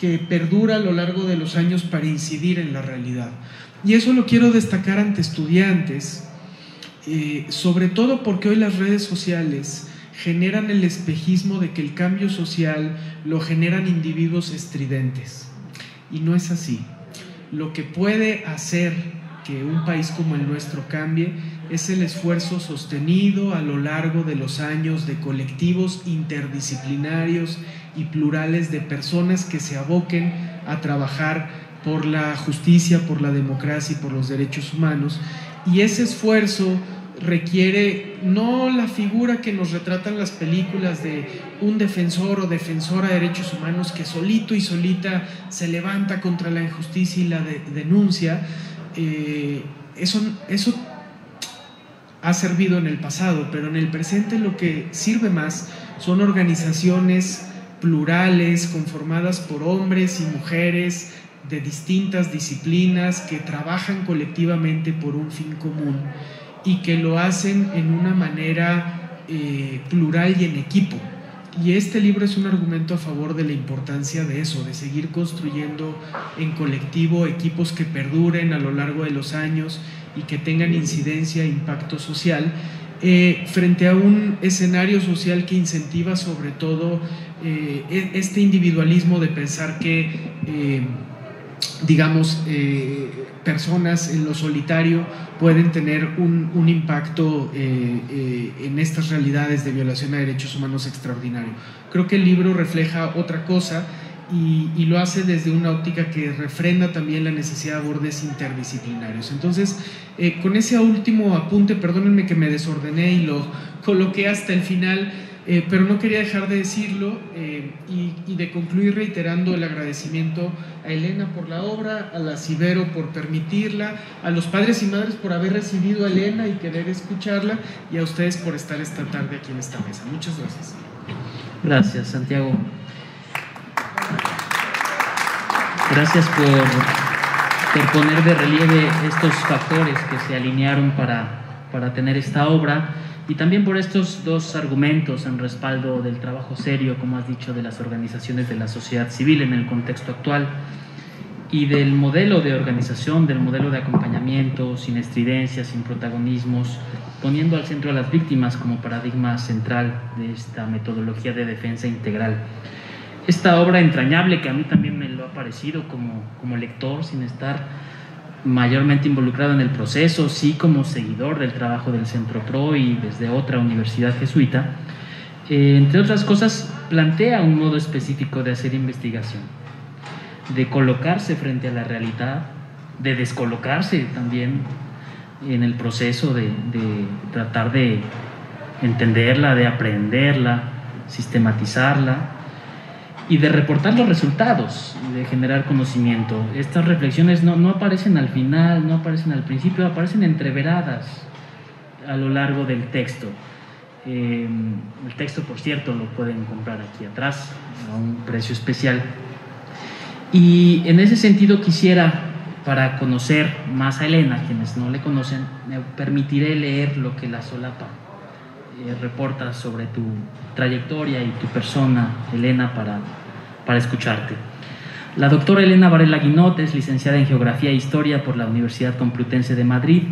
que perdura a lo largo de los años para incidir en la realidad. Y eso lo quiero destacar ante estudiantes eh, sobre todo porque hoy las redes sociales generan el espejismo de que el cambio social lo generan individuos estridentes. Y no es así. Lo que puede hacer que un país como el nuestro cambie es el esfuerzo sostenido a lo largo de los años de colectivos interdisciplinarios y plurales de personas que se aboquen a trabajar por la justicia, por la democracia y por los derechos humanos. Y ese esfuerzo requiere no la figura que nos retratan las películas de un defensor o defensora de derechos humanos que solito y solita se levanta contra la injusticia y la denuncia. Eh, eso, eso ha servido en el pasado, pero en el presente lo que sirve más son organizaciones plurales, conformadas por hombres y mujeres de distintas disciplinas que trabajan colectivamente por un fin común y que lo hacen en una manera eh, plural y en equipo. Y este libro es un argumento a favor de la importancia de eso, de seguir construyendo en colectivo equipos que perduren a lo largo de los años y que tengan incidencia e impacto social, eh, frente a un escenario social que incentiva sobre todo eh, e-, este individualismo de pensar que, digamos, personas en lo solitario pueden tener un, un impacto eh, eh, en estas realidades de violación a derechos humanos extraordinario. Creo que el libro refleja otra cosa y, y, lo hace desde una óptica que refrenda también la necesidad de abordes interdisciplinarios. Entonces, eh, con ese último apunte, perdónenme que me desordené y lo coloqué hasta el final, pero no quería dejar de decirlo y, y de concluir reiterando el agradecimiento a Elena por la obra, a la Cibero por permitirla, a los padres y madres por haber recibido a Elena y querer escucharla y a ustedes por estar esta tarde aquí en esta mesa. Muchas gracias. Gracias, Santiago. Gracias por, por poner de relieve estos factores que se alinearon para, para tener esta obra y también por estos dos argumentos en respaldo del trabajo serio, como has dicho, de las organizaciones de la sociedad civil en el contexto actual. y del modelo de organización, del modelo de acompañamiento, sin estridencias, sin protagonismos, poniendo al centro a las víctimas como paradigma central de esta metodología de defensa integral. Esta obra entrañable que a mí también me lo ha parecido como, como lector, sin estar mayormente involucrado en el proceso, sí como seguidor del trabajo del Centro PRO y desde otra universidad jesuita, eh, entre otras cosas, plantea un modo específico de hacer investigación de colocarse frente a la realidad, de descolocarse también en el proceso de, tratar de entenderla, de aprenderla, sistematizarla y de reportar los resultados, de generar conocimiento. Estas reflexiones no, no, aparecen al final, no aparecen al principio, aparecen entreveradas a lo largo del texto. Eh, el texto, por cierto, lo pueden comprar aquí atrás a un precio especial. Y en ese sentido quisiera, para conocer más a Elena, quienes no le conocen, me permitiré leer lo que la solapa eh, reporta sobre tu trayectoria y tu persona, Elena, para, para escucharte. La doctora Elena Varela Guinot es licenciada en Geografía e Historia por la Universidad Complutense de Madrid.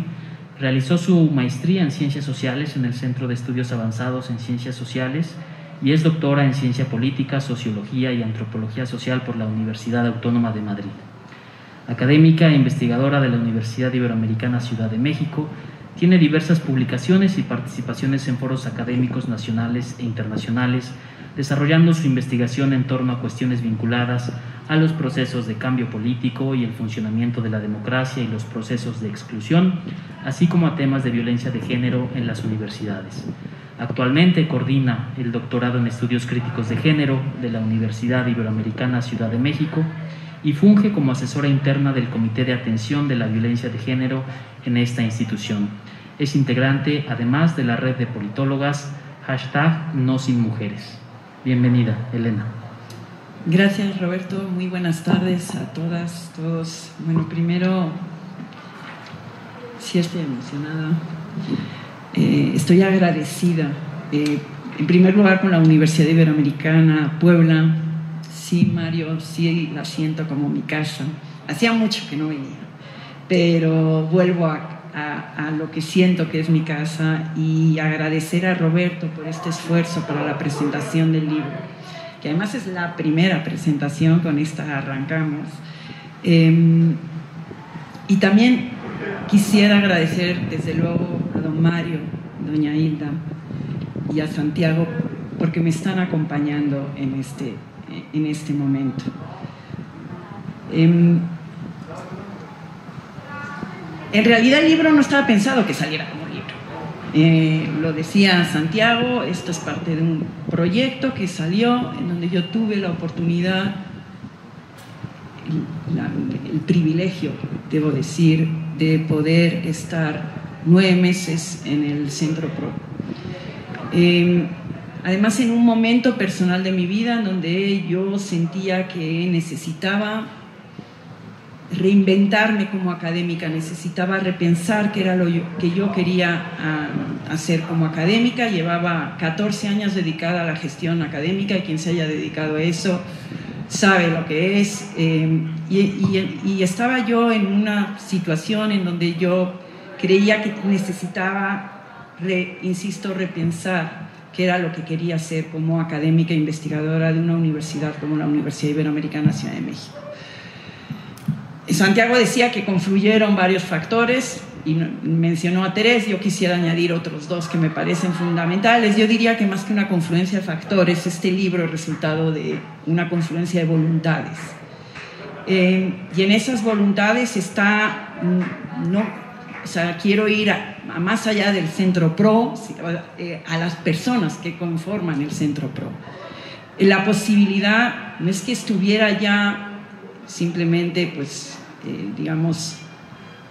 Realizó su maestría en Ciencias Sociales en el Centro de Estudios Avanzados en Ciencias Sociales y es doctora en Ciencia Política, Sociología y Antropología Social por la Universidad Autónoma de Madrid. Académica e investigadora de la Universidad Iberoamericana Ciudad de México, tiene diversas publicaciones y participaciones en foros académicos nacionales e internacionales, desarrollando su investigación en torno a cuestiones vinculadas a los procesos de cambio político y el funcionamiento de la democracia y los procesos de exclusión, así como a temas de violencia de género en las universidades. Actualmente coordina el doctorado en estudios críticos de género de la Universidad Iberoamericana Ciudad de México y funge como asesora interna del Comité de Atención de la Violencia de Género en esta institución. Es integrante además de la red de politólogas hashtag No Sin Mujeres. Bienvenida, Elena. Gracias, Roberto. Muy buenas tardes a todas, todos. Bueno, primero, sí estoy emocionada eh, estoy agradecida, eh, en primer lugar, con la Universidad Iberoamericana, Puebla. Sí, Mario, sí la siento como mi casa. Hacía mucho que no venía, pero vuelvo a, lo que siento que es mi casa y agradecer a Roberto por este esfuerzo para la presentación del libro, que además es la primera presentación, con esta arrancamos. Em, y también quisiera agradecer desde luego don Mario, doña Hilda y a Santiago porque me están acompañando en este, en este momento. Em, en realidad el libro no estaba pensado que saliera como libro. Eh, lo decía Santiago, esto es parte de un proyecto que salió en donde yo tuve la oportunidad, el privilegio, debo decir, de poder estar nueve meses en el Centro Pro. Em, además, en un momento personal de mi vida en donde yo sentía que necesitaba reinventarme como académica, necesitaba repensar qué era lo que yo quería ah, hacer como académica. Llevaba 14 años dedicada a la gestión académica y quien se haya dedicado a eso sabe lo que es. Em, y, estaba yo en una situación en donde yo creía que necesitaba, insisto, repensar qué era lo que quería hacer como académica investigadora de una universidad como la Universidad Iberoamericana Ciudad de México. Santiago decía que confluyeron varios factores y mencionó a Terés, yo quisiera añadir otros dos que me parecen fundamentales. Yo diría que más que una confluencia de factores, este libro es resultado de una confluencia de voluntades. Eh, y en esas voluntades está mm, no, o sea, quiero ir a, más allá del centro PRO, eh, a las personas que conforman el centro PRO. La posibilidad no es que estuviera ya simplemente, pues, eh, digamos,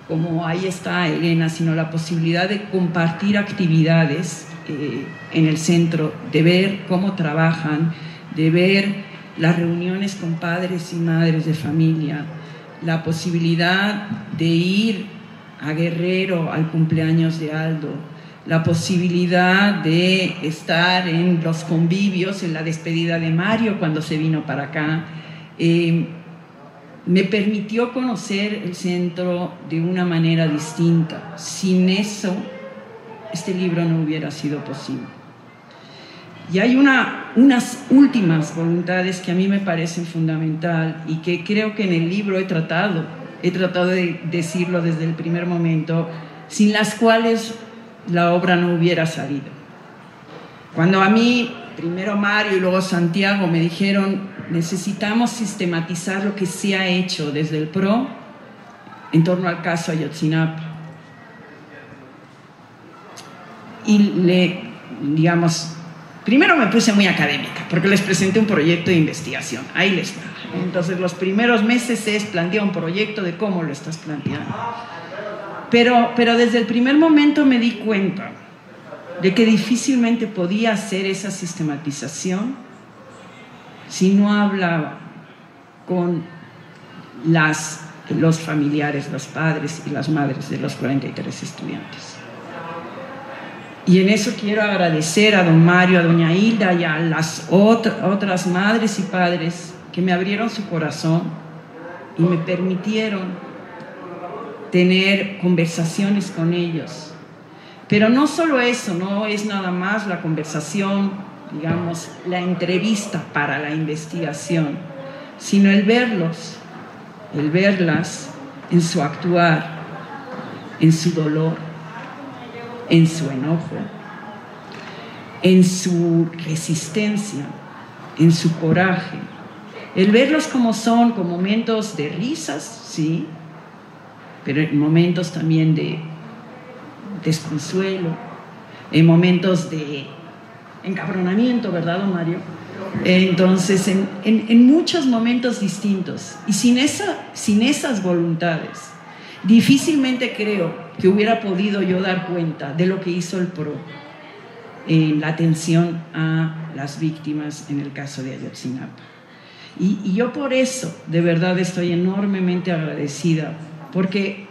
como ahí está Elena, sino la posibilidad de compartir actividades eh, en el centro, de ver cómo trabajan, de ver las reuniones con padres y madres de familia, la posibilidad de ir a Guerrero al cumpleaños de Aldo, la posibilidad de estar en los convivios, en la despedida de Mario cuando se vino para acá. Eh, me permitió conocer el centro de una manera distinta. Sin eso, este libro no hubiera sido posible. Y hay una, unas últimas voluntades que a mí me parecen fundamental y que creo que en el libro he tratado, he tratado de decirlo desde el primer momento, sin las cuales la obra no hubiera salido. Cuando a mí, primero Mario y luego Santiago me dijeron, necesitamos sistematizar lo que se ha hecho desde el PRO en torno al caso Ayotzinapa. Y le, digamos, primero me puse muy académica, porque les presenté un proyecto de investigación, ahí les va. Entonces los primeros meses es plantear un proyecto de cómo lo estás planteando. Pero, pero desde el primer momento me di cuenta de que difícilmente podía hacer esa sistematización si no hablaba con los familiares, los padres y las madres de los 43 estudiantes. Y en eso quiero agradecer a don Mario, a doña Hilda y a las otras madres y padres que me abrieron su corazón y me permitieron tener conversaciones con ellos. Pero no solo eso, no es nada más la conversación, digamos, la entrevista para la investigación, sino el verlos, el verlas en su actuar, en su dolor, en su enojo, en su resistencia, en su coraje. El verlos como son, con momentos de risas, sí, pero en momentos también de desconsuelo, en momentos de encabronamiento, ¿verdad, Mario? Entonces, en, en, muchos momentos distintos y sin, esa, sin esas voluntades, difícilmente creo que hubiera podido yo dar cuenta de lo que hizo el PRO en la atención a las víctimas en el caso de Ayotzinapa. Y, y yo por eso, de verdad, estoy enormemente agradecida, porque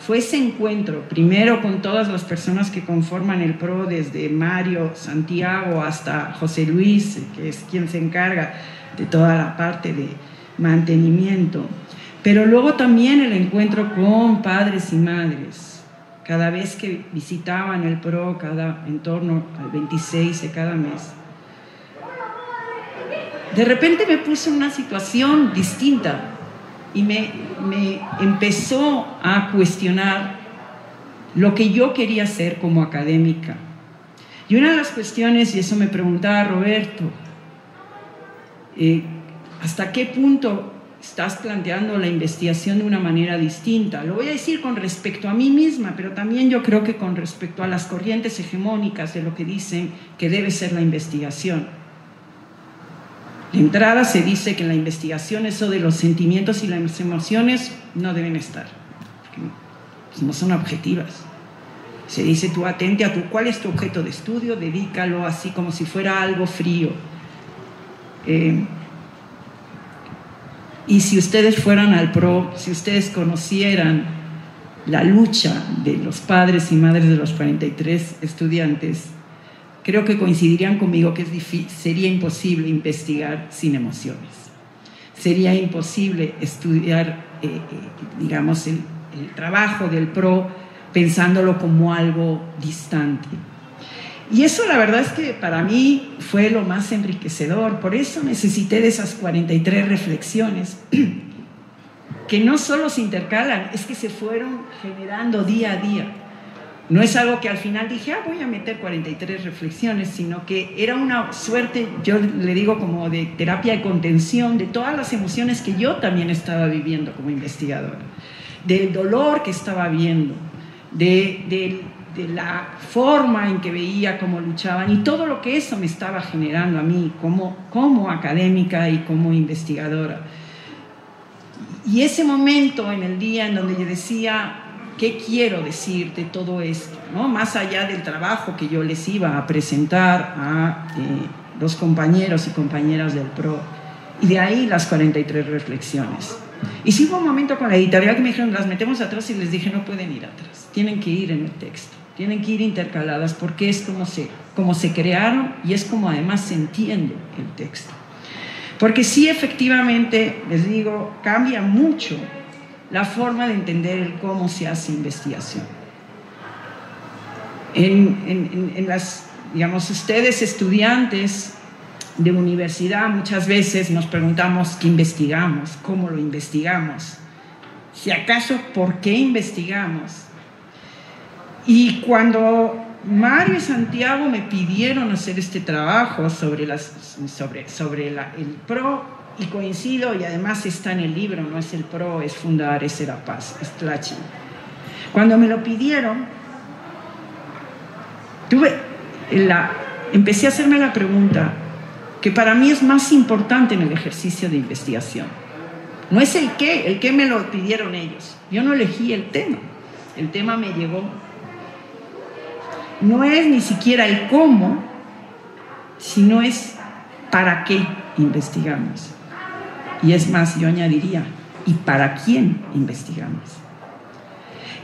fue ese encuentro, primero con todas las personas que conforman el PRO, desde Mario, Santiago hasta José Luis, que es quien se encarga de toda la parte de mantenimiento, pero luego también el encuentro con padres y madres. Cada vez que visitaban el PRO, cada, en torno al 26 de cada mes, de repente me puse en una situación distinta, y me, me empezó a cuestionar lo que yo quería hacer como académica. Y una de las cuestiones, y eso me preguntaba Roberto, eh, ¿hasta qué punto estás planteando la investigación de una manera distinta? Lo voy a decir con respecto a mí misma, pero también yo creo que con respecto a las corrientes hegemónicas de lo que dicen que debe ser la investigación. De entrada se dice que en la investigación eso de los sentimientos y las emociones no deben estar, porque no son objetivas. Se dice tú atente a tu cuál es tu objeto de estudio, dedícalo así como si fuera algo frío. Eh, y si ustedes fueran al PRO, si ustedes conocieran la lucha de los padres y madres de los 43 estudiantes, creo que coincidirían conmigo que sería imposible investigar sin emociones. Sería imposible estudiar, eh, eh, digamos, el, el trabajo del PRO pensándolo como algo distante. Y eso la verdad es que para mí fue lo más enriquecedor. Por eso necesité de esas 43 reflexiones que no solo se intercalan, es que se fueron generando día a día. No es algo que al final dije, ah, voy a meter 43 reflexiones, sino que era una suerte, yo le digo como de terapia de contención de todas las emociones que yo también estaba viviendo como investigadora, del dolor que estaba viendo, de, la forma en que veía cómo luchaban y todo lo que eso me estaba generando a mí como académica y como investigadora. Y ese momento en el día en donde yo decía, ¿Qué quiero decir de todo esto? ¿no? Más allá del trabajo que yo les iba a presentar a eh, los compañeros y compañeras del PRO. Y de ahí las 43 reflexiones. Y sí hubo un momento con la editorial que me dijeron, las metemos atrás y les dije, no pueden ir atrás, tienen que ir en el texto, tienen que ir intercaladas porque es como se, como se crearon y es como además se entiende el texto. Porque sí, efectivamente, les digo, cambia mucho la forma de entender cómo se hace investigación. En, en las, digamos, ustedes estudiantes de universidad muchas veces nos preguntamos qué investigamos, cómo lo investigamos, si acaso por qué investigamos. Y cuando Mario y Santiago me pidieron hacer este trabajo sobre, las, sobre, sobre el PRO y coincido y además está en el libro, no es el PRO, es Fundar, es la paz, es Tlachi. Cuando me lo pidieron, tuve empecé a hacerme la pregunta que para mí es más importante en el ejercicio de investigación. No es el qué, el qué me lo pidieron ellos. Yo no elegí el tema, el tema me llegó no es ni siquiera el cómo, sino es para qué investigamos. Y es más, yo añadiría, ¿y para quién investigamos?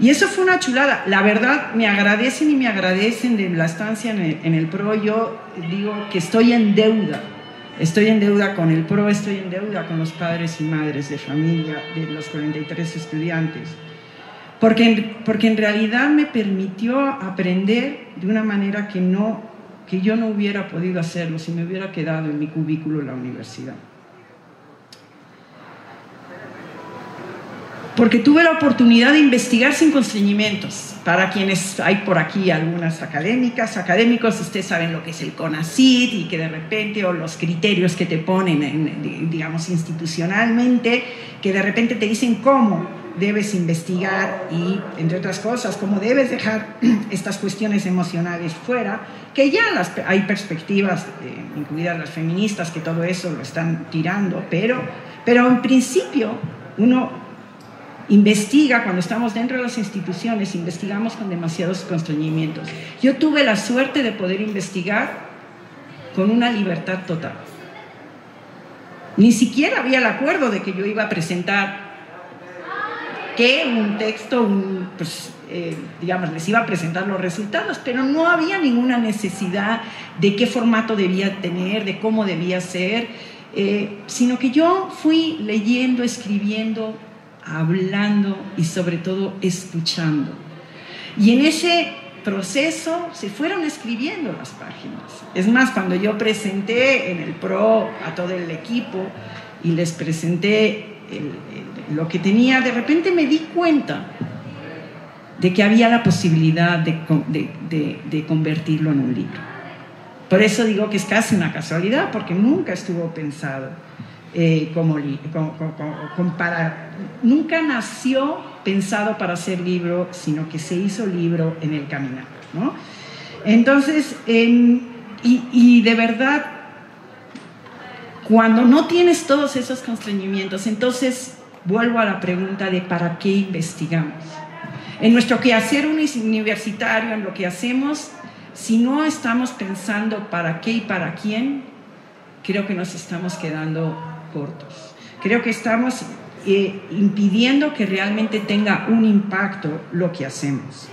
Y eso fue una chulada. La verdad, me agradecen y me agradecen de la estancia en el, en el, PRO. Yo digo que estoy en deuda. Estoy en deuda con el PRO, estoy en deuda con los padres y madres de familia de los 43 estudiantes porque, porque en realidad me permitió aprender de una manera que, no, que yo no hubiera podido hacerlo si me hubiera quedado en mi cubículo en la universidad. Porque tuve la oportunidad de investigar sin constreñimientos. Para quienes hay por aquí algunas académicas, académicos, ustedes saben lo que es el CONACID y que de repente, o los criterios que te ponen, digamos, institucionalmente, que de repente te dicen cómo debes investigar y, entre otras cosas, cómo debes dejar estas cuestiones emocionales fuera, que ya las, hay perspectivas, eh, incluidas las feministas, que todo eso lo están tirando, pero, pero en principio uno investiga, cuando estamos dentro de las instituciones, investigamos con demasiados constreñimientos. Yo tuve la suerte de poder investigar con una libertad total. Ni siquiera había el acuerdo de que yo iba a presentar que un texto, pues, eh, digamos, les iba a presentar los resultados, pero no había ninguna necesidad de qué formato debía tener, de cómo debía ser, eh, sino que yo fui leyendo, escribiendo, hablando y sobre todo escuchando. Y en ese proceso se fueron escribiendo las páginas. Es más, cuando yo presenté en el PRO a todo el equipo y les presenté lo que tenía, de repente me di cuenta de que había la posibilidad de, convertirlo en un libro. Por eso digo que es casi una casualidad, porque nunca estuvo pensado eh, como, para, nunca nació pensado para ser libro, sino que se hizo libro en el caminar. Entonces, y, y de verdad, cuando no tienes todos esos constreñimientos, entonces vuelvo a la pregunta de para qué investigamos. En nuestro quehacer universitario, en lo que hacemos, si no estamos pensando para qué y para quién, creo que nos estamos quedando cortos. Creo que estamos eh, impidiendo que realmente tenga un impacto lo que hacemos.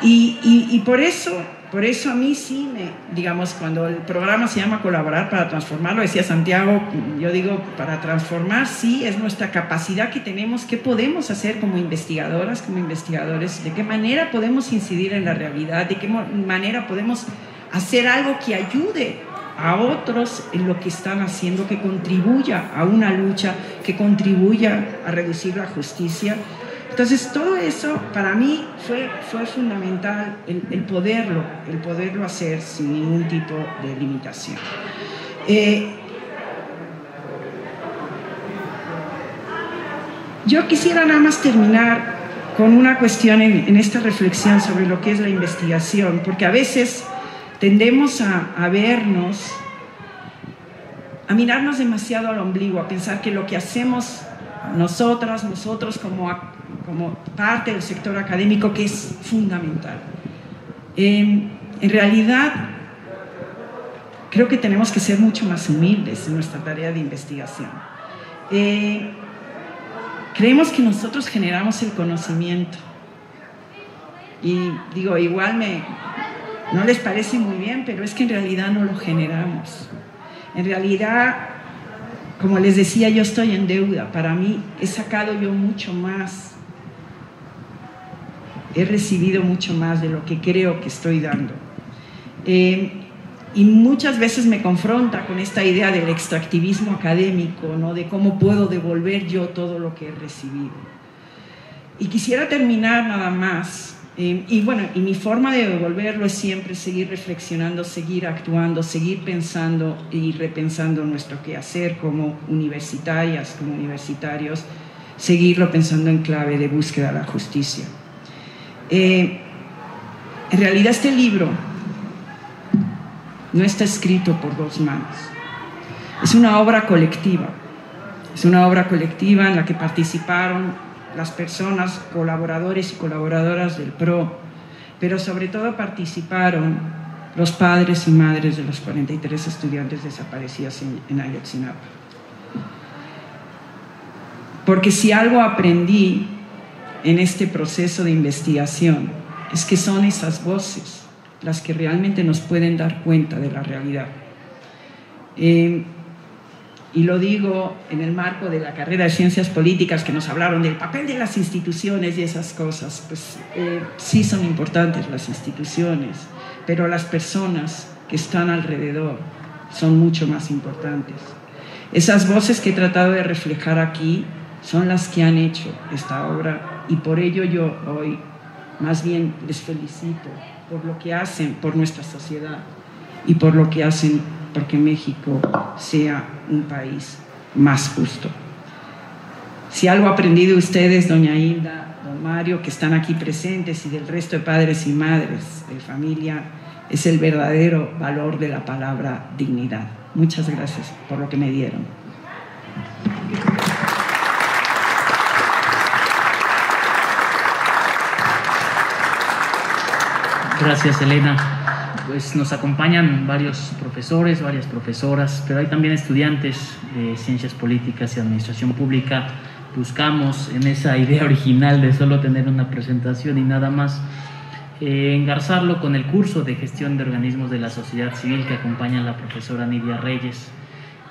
y por eso por eso a mí sí me, digamos, cuando el programa se llama Colaborar para Transformar, lo decía Santiago, yo digo, para transformar sí es nuestra capacidad que tenemos, qué podemos hacer como investigadoras, como investigadores, de qué manera podemos incidir en la realidad, de qué manera podemos hacer algo que ayude a otros en lo que están haciendo, que contribuya a una lucha, que contribuya a reducir la justicia entonces, todo eso para mí fue, fue fundamental el, poderlo, el poderlo hacer sin ningún tipo de limitación. Eh, yo quisiera nada más terminar con una cuestión en, esta reflexión sobre lo que es la investigación, porque a veces tendemos a, vernos, a mirarnos demasiado al ombligo, a pensar que lo que hacemos nosotras, nosotros como parte del sector académico que es fundamental. en realidad, creo que tenemos que ser mucho más humildes en nuestra tarea de investigación. Eh, creemos que nosotros generamos el conocimiento. Y digo, igual me, no les parece muy bien, pero es que en realidad no lo generamos. En realidad, como les decía, yo estoy en deuda. Para mí he sacado yo mucho más, he recibido mucho más de lo que creo que estoy dando. Eh, y muchas veces me confronta con esta idea del extractivismo académico, ¿no? de cómo puedo devolver yo todo lo que he recibido. Y quisiera terminar nada más eh, y bueno, y mi forma de devolverlo es siempre seguir reflexionando, seguir actuando, seguir pensando y repensando nuestro quehacer como universitarias, como universitarios, seguirlo pensando en clave de búsqueda de la justicia. Eh, en realidad este libro no está escrito por dos manos, es una obra colectiva, es una obra colectiva en la que participaron las personas, colaboradores y colaboradoras del PRO, pero sobre todo participaron los padres y madres de los 43 estudiantes desaparecidos en, Ayotzinapa. Porque si algo aprendí en este proceso de investigación es que son esas voces las que realmente nos pueden dar cuenta de la realidad. Eh, y lo digo en el marco de la carrera de ciencias políticas que nos hablaron del papel de las instituciones y esas cosas, pues eh, sí son importantes las instituciones, pero las personas que están alrededor son mucho más importantes. Esas voces que he tratado de reflejar aquí son las que han hecho esta obra y por ello yo hoy más bien les felicito por lo que hacen por nuestra sociedad y por lo que hacen porque México sea un país más justo. Si algo aprendido de ustedes, doña Hilda, don Mario, que están aquí presentes, y del resto de padres y madres de familia, es el verdadero valor de la palabra dignidad. Muchas gracias por lo que me dieron. Gracias, Elena pues nos acompañan varios profesores, varias profesoras, pero hay también estudiantes de ciencias políticas y administración pública. Buscamos en esa idea original de solo tener una presentación y nada más, eh, engarzarlo con el curso de gestión de organismos de la sociedad civil que acompaña la profesora Nidia Reyes.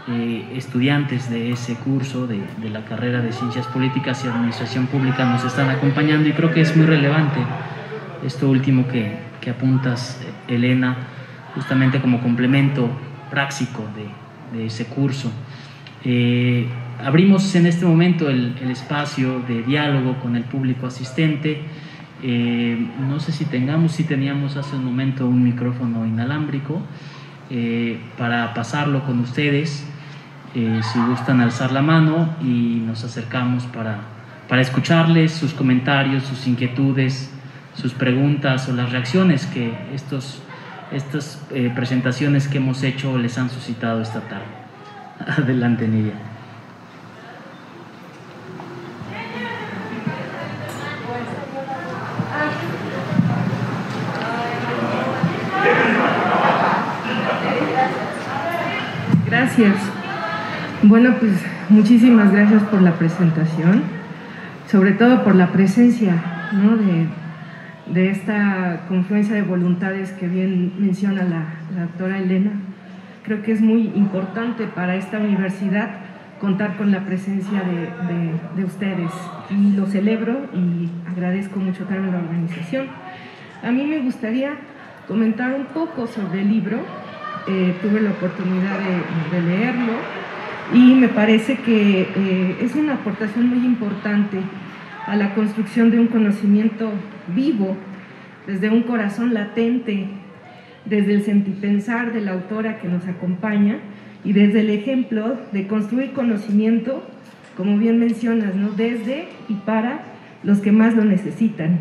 Eh, estudiantes de ese curso de, de la carrera de ciencias políticas y administración pública nos están acompañando y creo que es muy relevante esto último que, apuntas, Elena, justamente como complemento práctico de, ese curso. Eh, abrimos en este momento el, espacio de diálogo con el público asistente. Eh, no sé si tengamos, si teníamos hace un momento un micrófono inalámbrico eh, para pasarlo con ustedes. si gustan alzar la mano y nos acercamos para, para escucharles sus comentarios, sus inquietudes, sus preguntas o las reacciones que estos, estas eh, presentaciones que hemos hecho les han suscitado esta tarde. Adelante, Nidia. Gracias. Bueno, pues muchísimas gracias por la presentación, sobre todo por la presencia ¿no? de de esta confluencia de voluntades que bien menciona la, doctora Elena. Creo que es muy importante para esta universidad contar con la presencia de, ustedes y lo celebro y agradezco mucho también la organización. A mí me gustaría comentar un poco sobre el libro, eh, tuve la oportunidad de, leerlo y me parece que eh, es una aportación muy importante a la construcción de un conocimiento vivo, desde un corazón latente, desde el sentipensar de la autora que nos acompaña y desde el ejemplo de construir conocimiento, como bien mencionas, ¿no? desde y para los que más lo necesitan.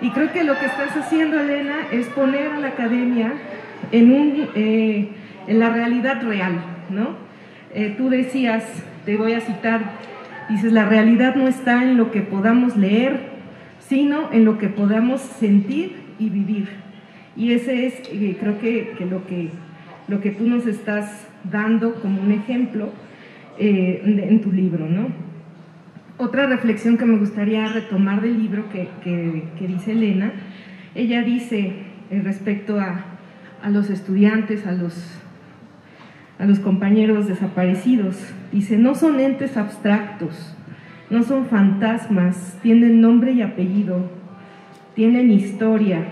Y creo que lo que estás haciendo, Elena, es poner a la academia en, un, eh, en la realidad real. ¿no? Eh, tú decías, te voy a citar Dices, la realidad no está en lo que podamos leer, sino en lo que podamos sentir y vivir. Y ese es, eh, creo que, lo que lo que tú nos estás dando como un ejemplo eh, en tu libro, ¿no? Otra reflexión que me gustaría retomar del libro que, que, dice Elena, ella dice eh, respecto a, a, los estudiantes, a los a los compañeros desaparecidos. Dice, no son entes abstractos, no son fantasmas, tienen nombre y apellido, tienen historia,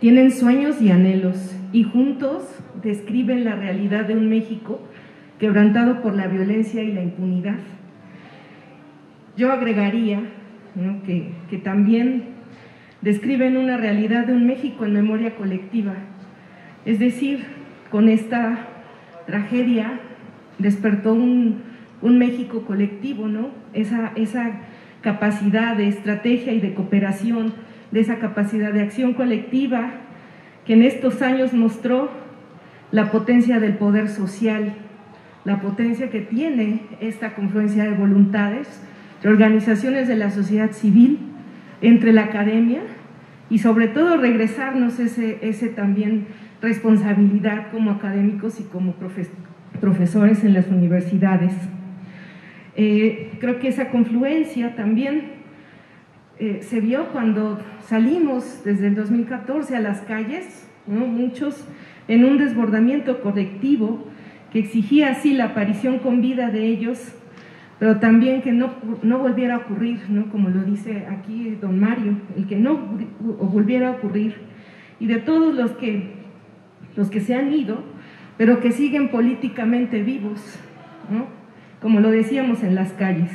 tienen sueños y anhelos y juntos describen la realidad de un México quebrantado por la violencia y la impunidad. Yo agregaría que, que también describen una realidad de un México en memoria colectiva, es decir, con esta tragedia despertó un, México colectivo, ¿no? Esa, esa capacidad de estrategia y de cooperación, de esa capacidad de acción colectiva que en estos años mostró la potencia del poder social, la potencia que tiene esta confluencia de voluntades, de organizaciones de la sociedad civil, entre la academia y sobre todo regresarnos ese, ese también responsabilidad como académicos y como profesores en las universidades. Eh, creo que esa confluencia también eh, se vio cuando salimos desde el 2014 a las calles, muchos en un desbordamiento colectivo que exigía así la aparición con vida de ellos, pero también que no, no volviera a ocurrir, ¿no? como lo dice aquí don Mario, el que no volviera a ocurrir, y de todos los que los que se han ido, pero que siguen políticamente vivos, como lo decíamos en las calles,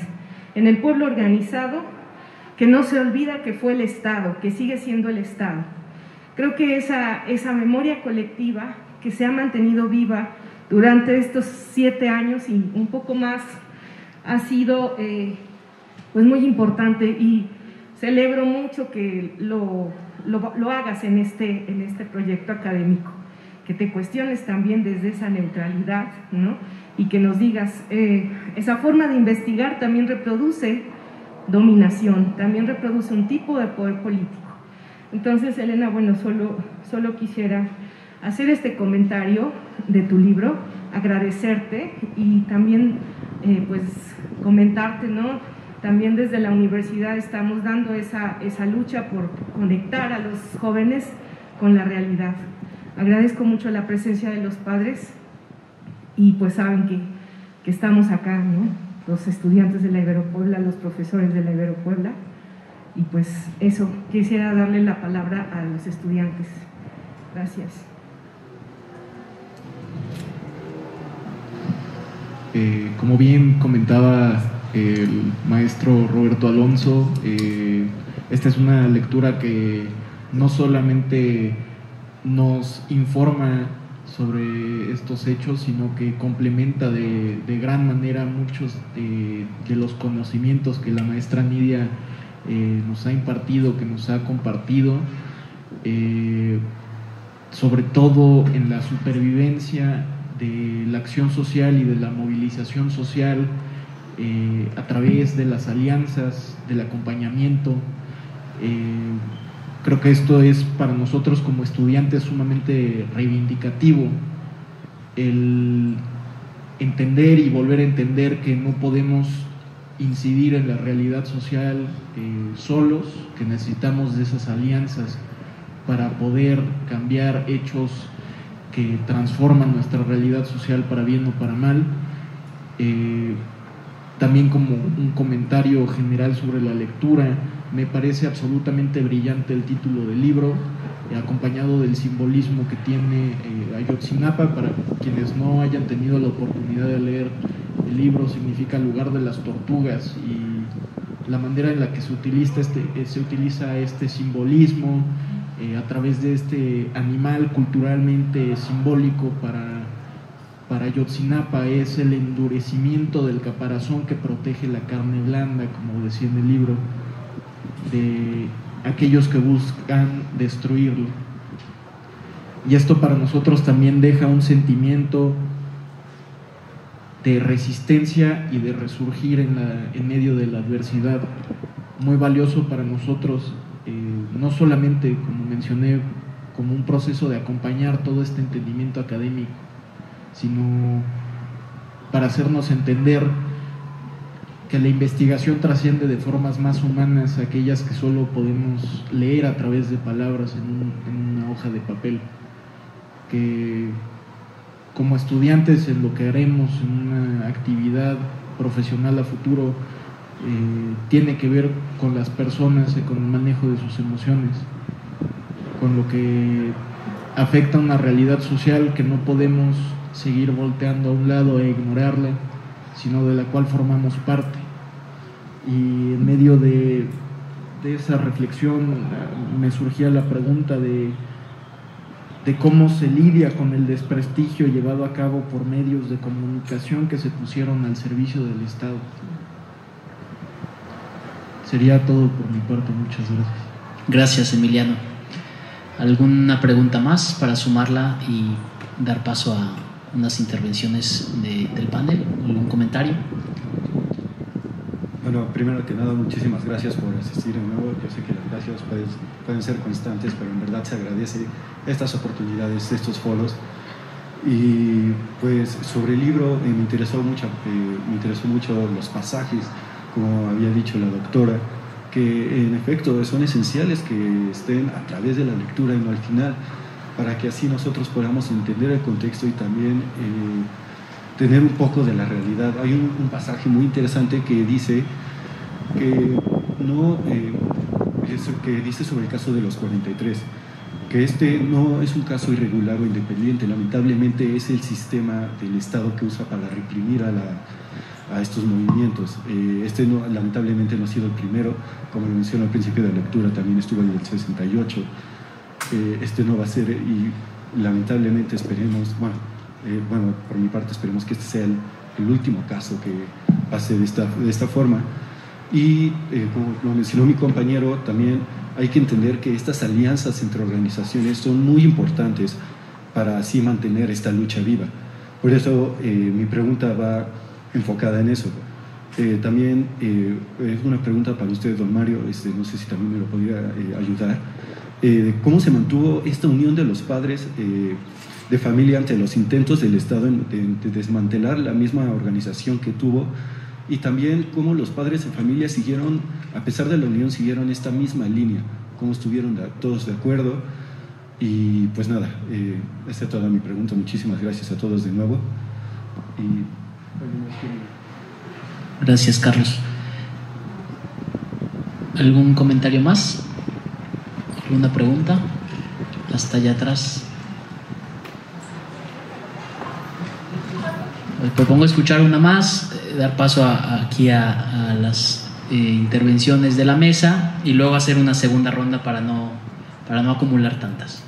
en el pueblo organizado, que no se olvida que fue el Estado, que sigue siendo el Estado. Creo que esa, esa memoria colectiva que se ha mantenido viva durante estos siete años y un poco más ha sido eh, pues muy importante y celebro mucho que lo, lo, hagas en este, en este proyecto académico que te cuestiones también desde esa neutralidad, ¿no? Y que nos digas, eh, esa forma de investigar también reproduce dominación, también reproduce un tipo de poder político. Entonces, Elena, bueno, solo, solo quisiera hacer este comentario de tu libro, agradecerte y también, eh, pues, comentarte, ¿no? También desde la universidad estamos dando esa, esa lucha por conectar a los jóvenes con la realidad. Agradezco mucho la presencia de los padres y pues saben que, que estamos acá, ¿no? Los estudiantes de la Ibero Puebla, los profesores de la Ibero Puebla. Y pues eso, quisiera darle la palabra a los estudiantes. Gracias. Eh, como bien comentaba el maestro Roberto Alonso, eh, esta es una lectura que no solamente nos informa sobre estos hechos, sino que complementa de, gran manera muchos de, los conocimientos que la maestra Nidia eh, nos ha impartido, que nos ha compartido, eh, sobre todo en la supervivencia de la acción social y de la movilización social eh, a través de las alianzas, del acompañamiento. Creo que esto es para nosotros como estudiantes sumamente reivindicativo, el entender y volver a entender que no podemos incidir en la realidad social eh, solos, que necesitamos de esas alianzas para poder cambiar hechos que transforman nuestra realidad social para bien o para mal. Eh, también como un comentario general sobre la lectura, me parece absolutamente brillante el título del libro, eh, acompañado del simbolismo que tiene eh, Ayotzinapa. Para quienes no hayan tenido la oportunidad de leer el libro, significa lugar de las tortugas y la manera en la que se utiliza este, eh, se utiliza este simbolismo a través de este animal culturalmente simbólico para, para Ayotzinapa es el endurecimiento del caparazón que protege la carne blanda, como decía en el libro de aquellos que buscan destruirlo. Y esto para nosotros también deja un sentimiento de resistencia y de resurgir en medio de la adversidad, muy valioso para nosotros, eh, no solamente, como mencioné, como un proceso de acompañar todo este entendimiento académico, sino para hacernos entender que la investigación trasciende de formas más humanas aquellas que solo podemos leer a través de palabras en, una hoja de papel, que como estudiantes en lo que haremos en una actividad profesional a futuro eh, tiene que ver con las personas y con el manejo de sus emociones, con lo que afecta una realidad social que no podemos seguir volteando a un lado e ignorarla, sino de la cual formamos parte. Y en medio de, esa reflexión me surgía la pregunta de de cómo se lidia con el desprestigio llevado a cabo por medios de comunicación que se pusieron al servicio del Estado. Sería todo por mi parte, muchas gracias. Gracias, Emiliano. ¿Alguna pregunta más para sumarla y dar paso a unas intervenciones del panel? ¿Algún comentario? Bueno, primero que nada, muchísimas gracias por asistir de nuevo. Yo sé que las gracias pueden, pueden ser constantes, pero en verdad se agradece estas oportunidades, estos foros. Y pues sobre el libro eh, me, interesó mucho, eh, me interesó mucho los pasajes, como había dicho la doctora, que en efecto son esenciales que estén a través de la lectura y no al final, para que así nosotros podamos entender el contexto y también eh, tener un poco de la realidad. Hay un, pasaje muy interesante que dice que no, que dice sobre el caso de los 43 que este no es un caso irregular o independiente, lamentablemente es el sistema del Estado que usa para reprimir a, la, a estos movimientos. Eh, este no, lamentablemente no ha sido el primero, como lo mencioné al principio de la lectura, también estuvo en el 68. Eh, este no va a ser, y lamentablemente esperemos, bueno, eh, bueno, por mi parte esperemos que este sea el, el último caso que pase de esta, de esta forma. Y como lo mencionó mi compañero, también hay que entender que estas alianzas entre organizaciones son muy importantes para así mantener esta lucha viva. Por eso eh, mi pregunta va enfocada en eso. Eh, también eh, es una pregunta para usted, don Mario, este, no sé si también me lo podría ayudar, cómo se mantuvo esta unión de los padres de familia ante los intentos del Estado de desmantelar la misma organización que tuvo y también cómo los padres en familia siguieron, a pesar de la unión, siguieron esta misma línea, cómo estuvieron todos de acuerdo. Y pues nada, eh, esta es toda mi pregunta. Muchísimas gracias a todos de nuevo. Gracias, Carlos. ¿Algún comentario más? ¿Alguna pregunta? Hasta allá atrás. propongo escuchar una más dar paso aquí a, las eh, intervenciones de la mesa y luego hacer una segunda ronda para no, para no acumular tantas.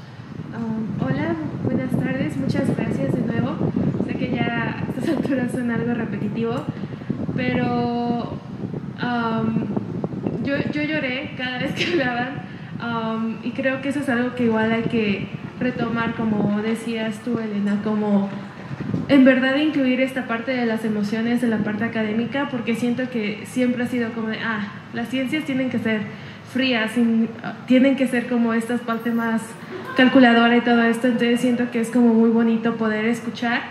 Um, hola, buenas tardes, muchas gracias de nuevo. Sé que ya a estas alturas son algo repetitivo, pero um, yo, yo, lloré cada vez que hablaban um, y creo que eso es algo que igual hay que retomar, como decías tú, Elena, como en verdad incluir esta parte de las emociones en la parte académica porque siento que siempre ha sido como ah, las ciencias tienen que ser frías, tienen que ser como esta parte más calculadora y todo esto, entonces siento que es como muy bonito poder escuchar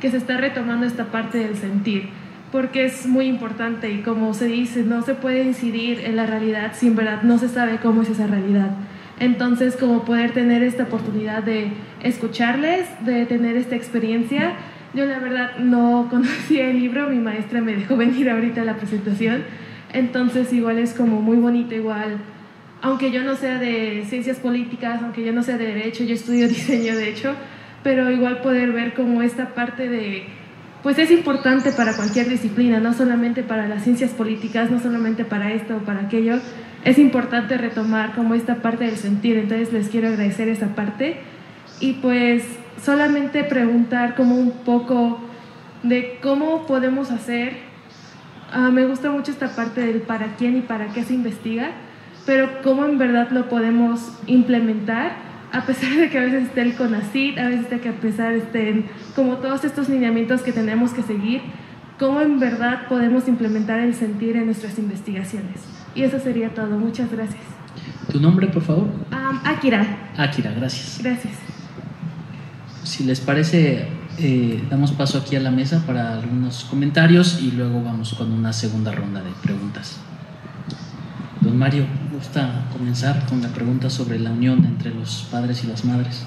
que se está retomando esta parte del sentir, porque es muy importante y como se dice, no se puede incidir en la realidad si en verdad no se sabe cómo es esa realidad. Entonces, como poder tener esta oportunidad de escucharles, de tener esta experiencia yo la verdad no conocía el libro, mi maestra me dejó venir ahorita a la presentación, entonces igual es como muy bonito, igual, aunque yo no sea de ciencias políticas, aunque yo no sea de derecho, yo estudio diseño de hecho, pero igual poder ver como esta parte de, pues es importante para cualquier disciplina, no solamente para las ciencias políticas, no solamente para esto o para aquello, es importante retomar como esta parte del sentir, entonces les quiero agradecer esa parte. Y pues solamente preguntar como un poco de cómo podemos hacer. Ah, me gusta mucho esta parte del para quién y para qué se investiga, pero cómo en verdad lo podemos implementar, a pesar de que a veces esté el CONACID, a veces de que a pesar estén como todos estos lineamientos que tenemos que seguir, cómo en verdad podemos implementar el sentir en nuestras investigaciones. Y eso sería todo. Muchas gracias. ¿Tu nombre, por favor? Um, Akira. Akira, gracias. Gracias si les parece, eh, damos paso aquí a la mesa para algunos comentarios y luego vamos con una segunda ronda de preguntas. Don Mario, ¿gusta comenzar con la pregunta sobre la unión entre los padres y las madres?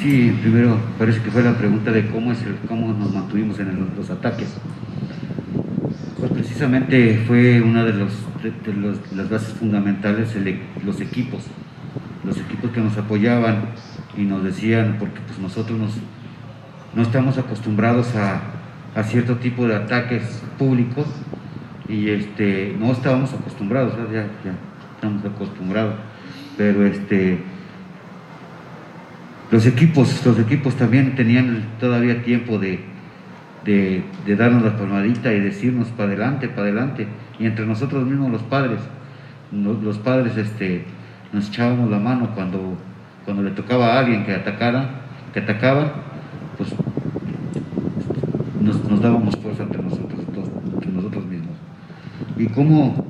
Sí, primero parece que fue la pregunta de cómo, es cómo nos mantuvimos en los ataques. Pues precisamente fue una de, los, las bases fundamentales e, los equipos, los equipos que nos apoyaban y nos decían, porque pues nosotros nos, no estamos acostumbrados a, a cierto tipo de ataques públicos y este, no estábamos acostumbrados, ya, ya estamos acostumbrados, pero este los equipos, los equipos también tenían todavía tiempo de, darnos la palmadita y decirnos para adelante, para adelante. Y entre nosotros mismos los padres, los, padres este, nos echábamos la mano cuando, cuando le tocaba a alguien que atacara, que atacaba, pues nos, dábamos fuerza entre nosotros. Y cómo,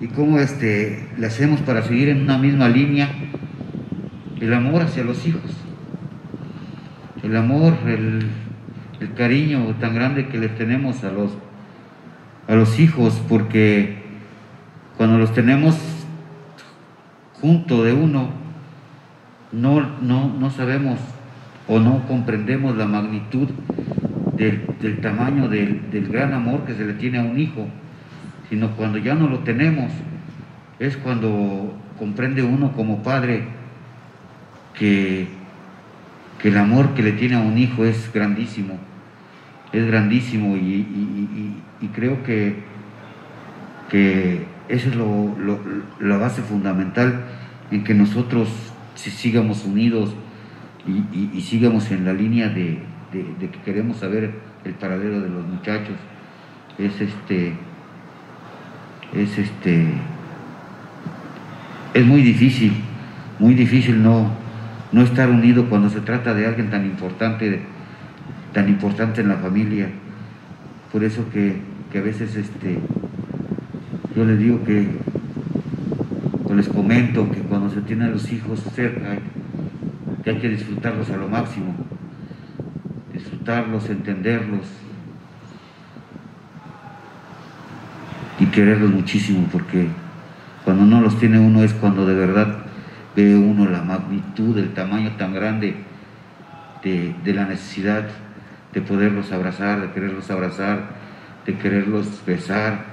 y cómo este, le hacemos para seguir en una misma línea el amor hacia los hijos, el amor, el, cariño tan grande que le tenemos a los, a los hijos, porque cuando los tenemos junto de uno, no, no, sabemos o no comprendemos la magnitud del, tamaño del, del, gran amor que se le tiene a un hijo, sino cuando ya no lo tenemos, es cuando comprende uno como padre que, el amor que le tiene a un hijo es grandísimo, es grandísimo y, creo que, que es la base fundamental en que nosotros si sigamos unidos y, sigamos en la línea de, que queremos saber el paradero de los muchachos. Es este, es este, es muy difícil, muy difícil no, no estar unido cuando se trata de alguien tan importante, tan importante en la familia. Por eso que, a veces este, yo les digo que, o les comento que cuando se tienen los hijos cerca, que hay que disfrutarlos a lo máximo, disfrutarlos, entenderlos y quererlos muchísimo, porque cuando no los tiene uno es cuando de verdad ve uno la magnitud, el tamaño tan grande de, la necesidad de poderlos abrazar, de quererlos abrazar, de quererlos besar,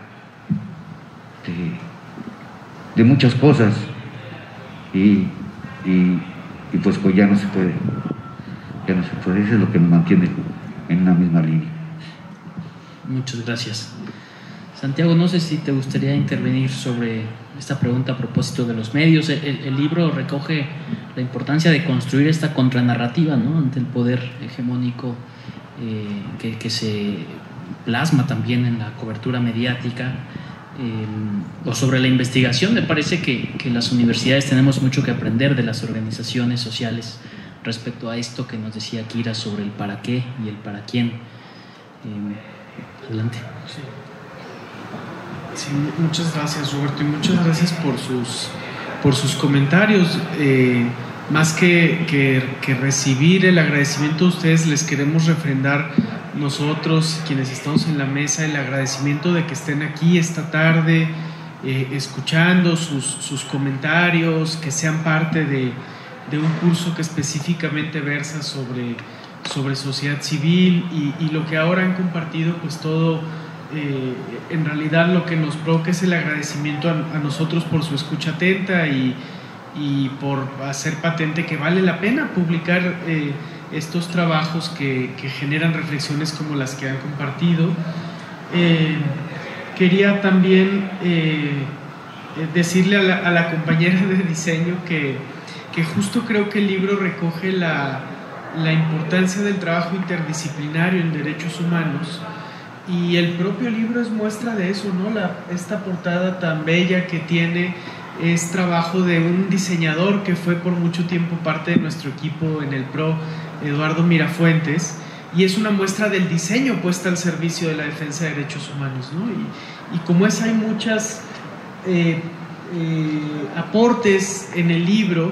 de, muchas cosas. Y, pues, pues ya no se puede, ya no se puede, eso es lo que nos mantiene en una misma línea. Muchas gracias. Santiago, no sé si te gustaría intervenir sobre esta pregunta a propósito de los medios. El, libro recoge la importancia de construir esta contranarrativa ¿no? ante el poder hegemónico eh, que, se plasma también en la cobertura mediática. Eh, o sobre la investigación, me parece que, las universidades tenemos mucho que aprender de las organizaciones sociales respecto a esto que nos decía Kira sobre el para qué y el para quién. Eh, adelante. Sí, muchas gracias Roberto y muchas gracias por sus, por sus comentarios. Eh, más que, que, recibir el agradecimiento de ustedes, les queremos refrendar nosotros, quienes estamos en la mesa, el agradecimiento de que estén aquí esta tarde, eh, escuchando sus, sus, comentarios, que sean parte de, de, un curso que específicamente versa sobre, sobre sociedad civil y lo que ahora han compartido, pues todo eh, en realidad lo que nos provoca es el agradecimiento a, nosotros por su escucha atenta y, por hacer patente que vale la pena publicar eh, estos trabajos que, generan reflexiones como las que han compartido. Eh, quería también decirle a la, compañera de diseño que, justo creo que el libro recoge la, la importancia del trabajo interdisciplinario en derechos humanos y el propio libro es muestra de eso, ¿no? La, esta portada tan bella que tiene es trabajo de un diseñador que fue por mucho tiempo parte de nuestro equipo en el PRO, Eduardo Mirafuentes, y es una muestra del diseño puesta al servicio de la defensa de derechos humanos, ¿no? Y, como es, hay muchas eh, eh, aportes en el libro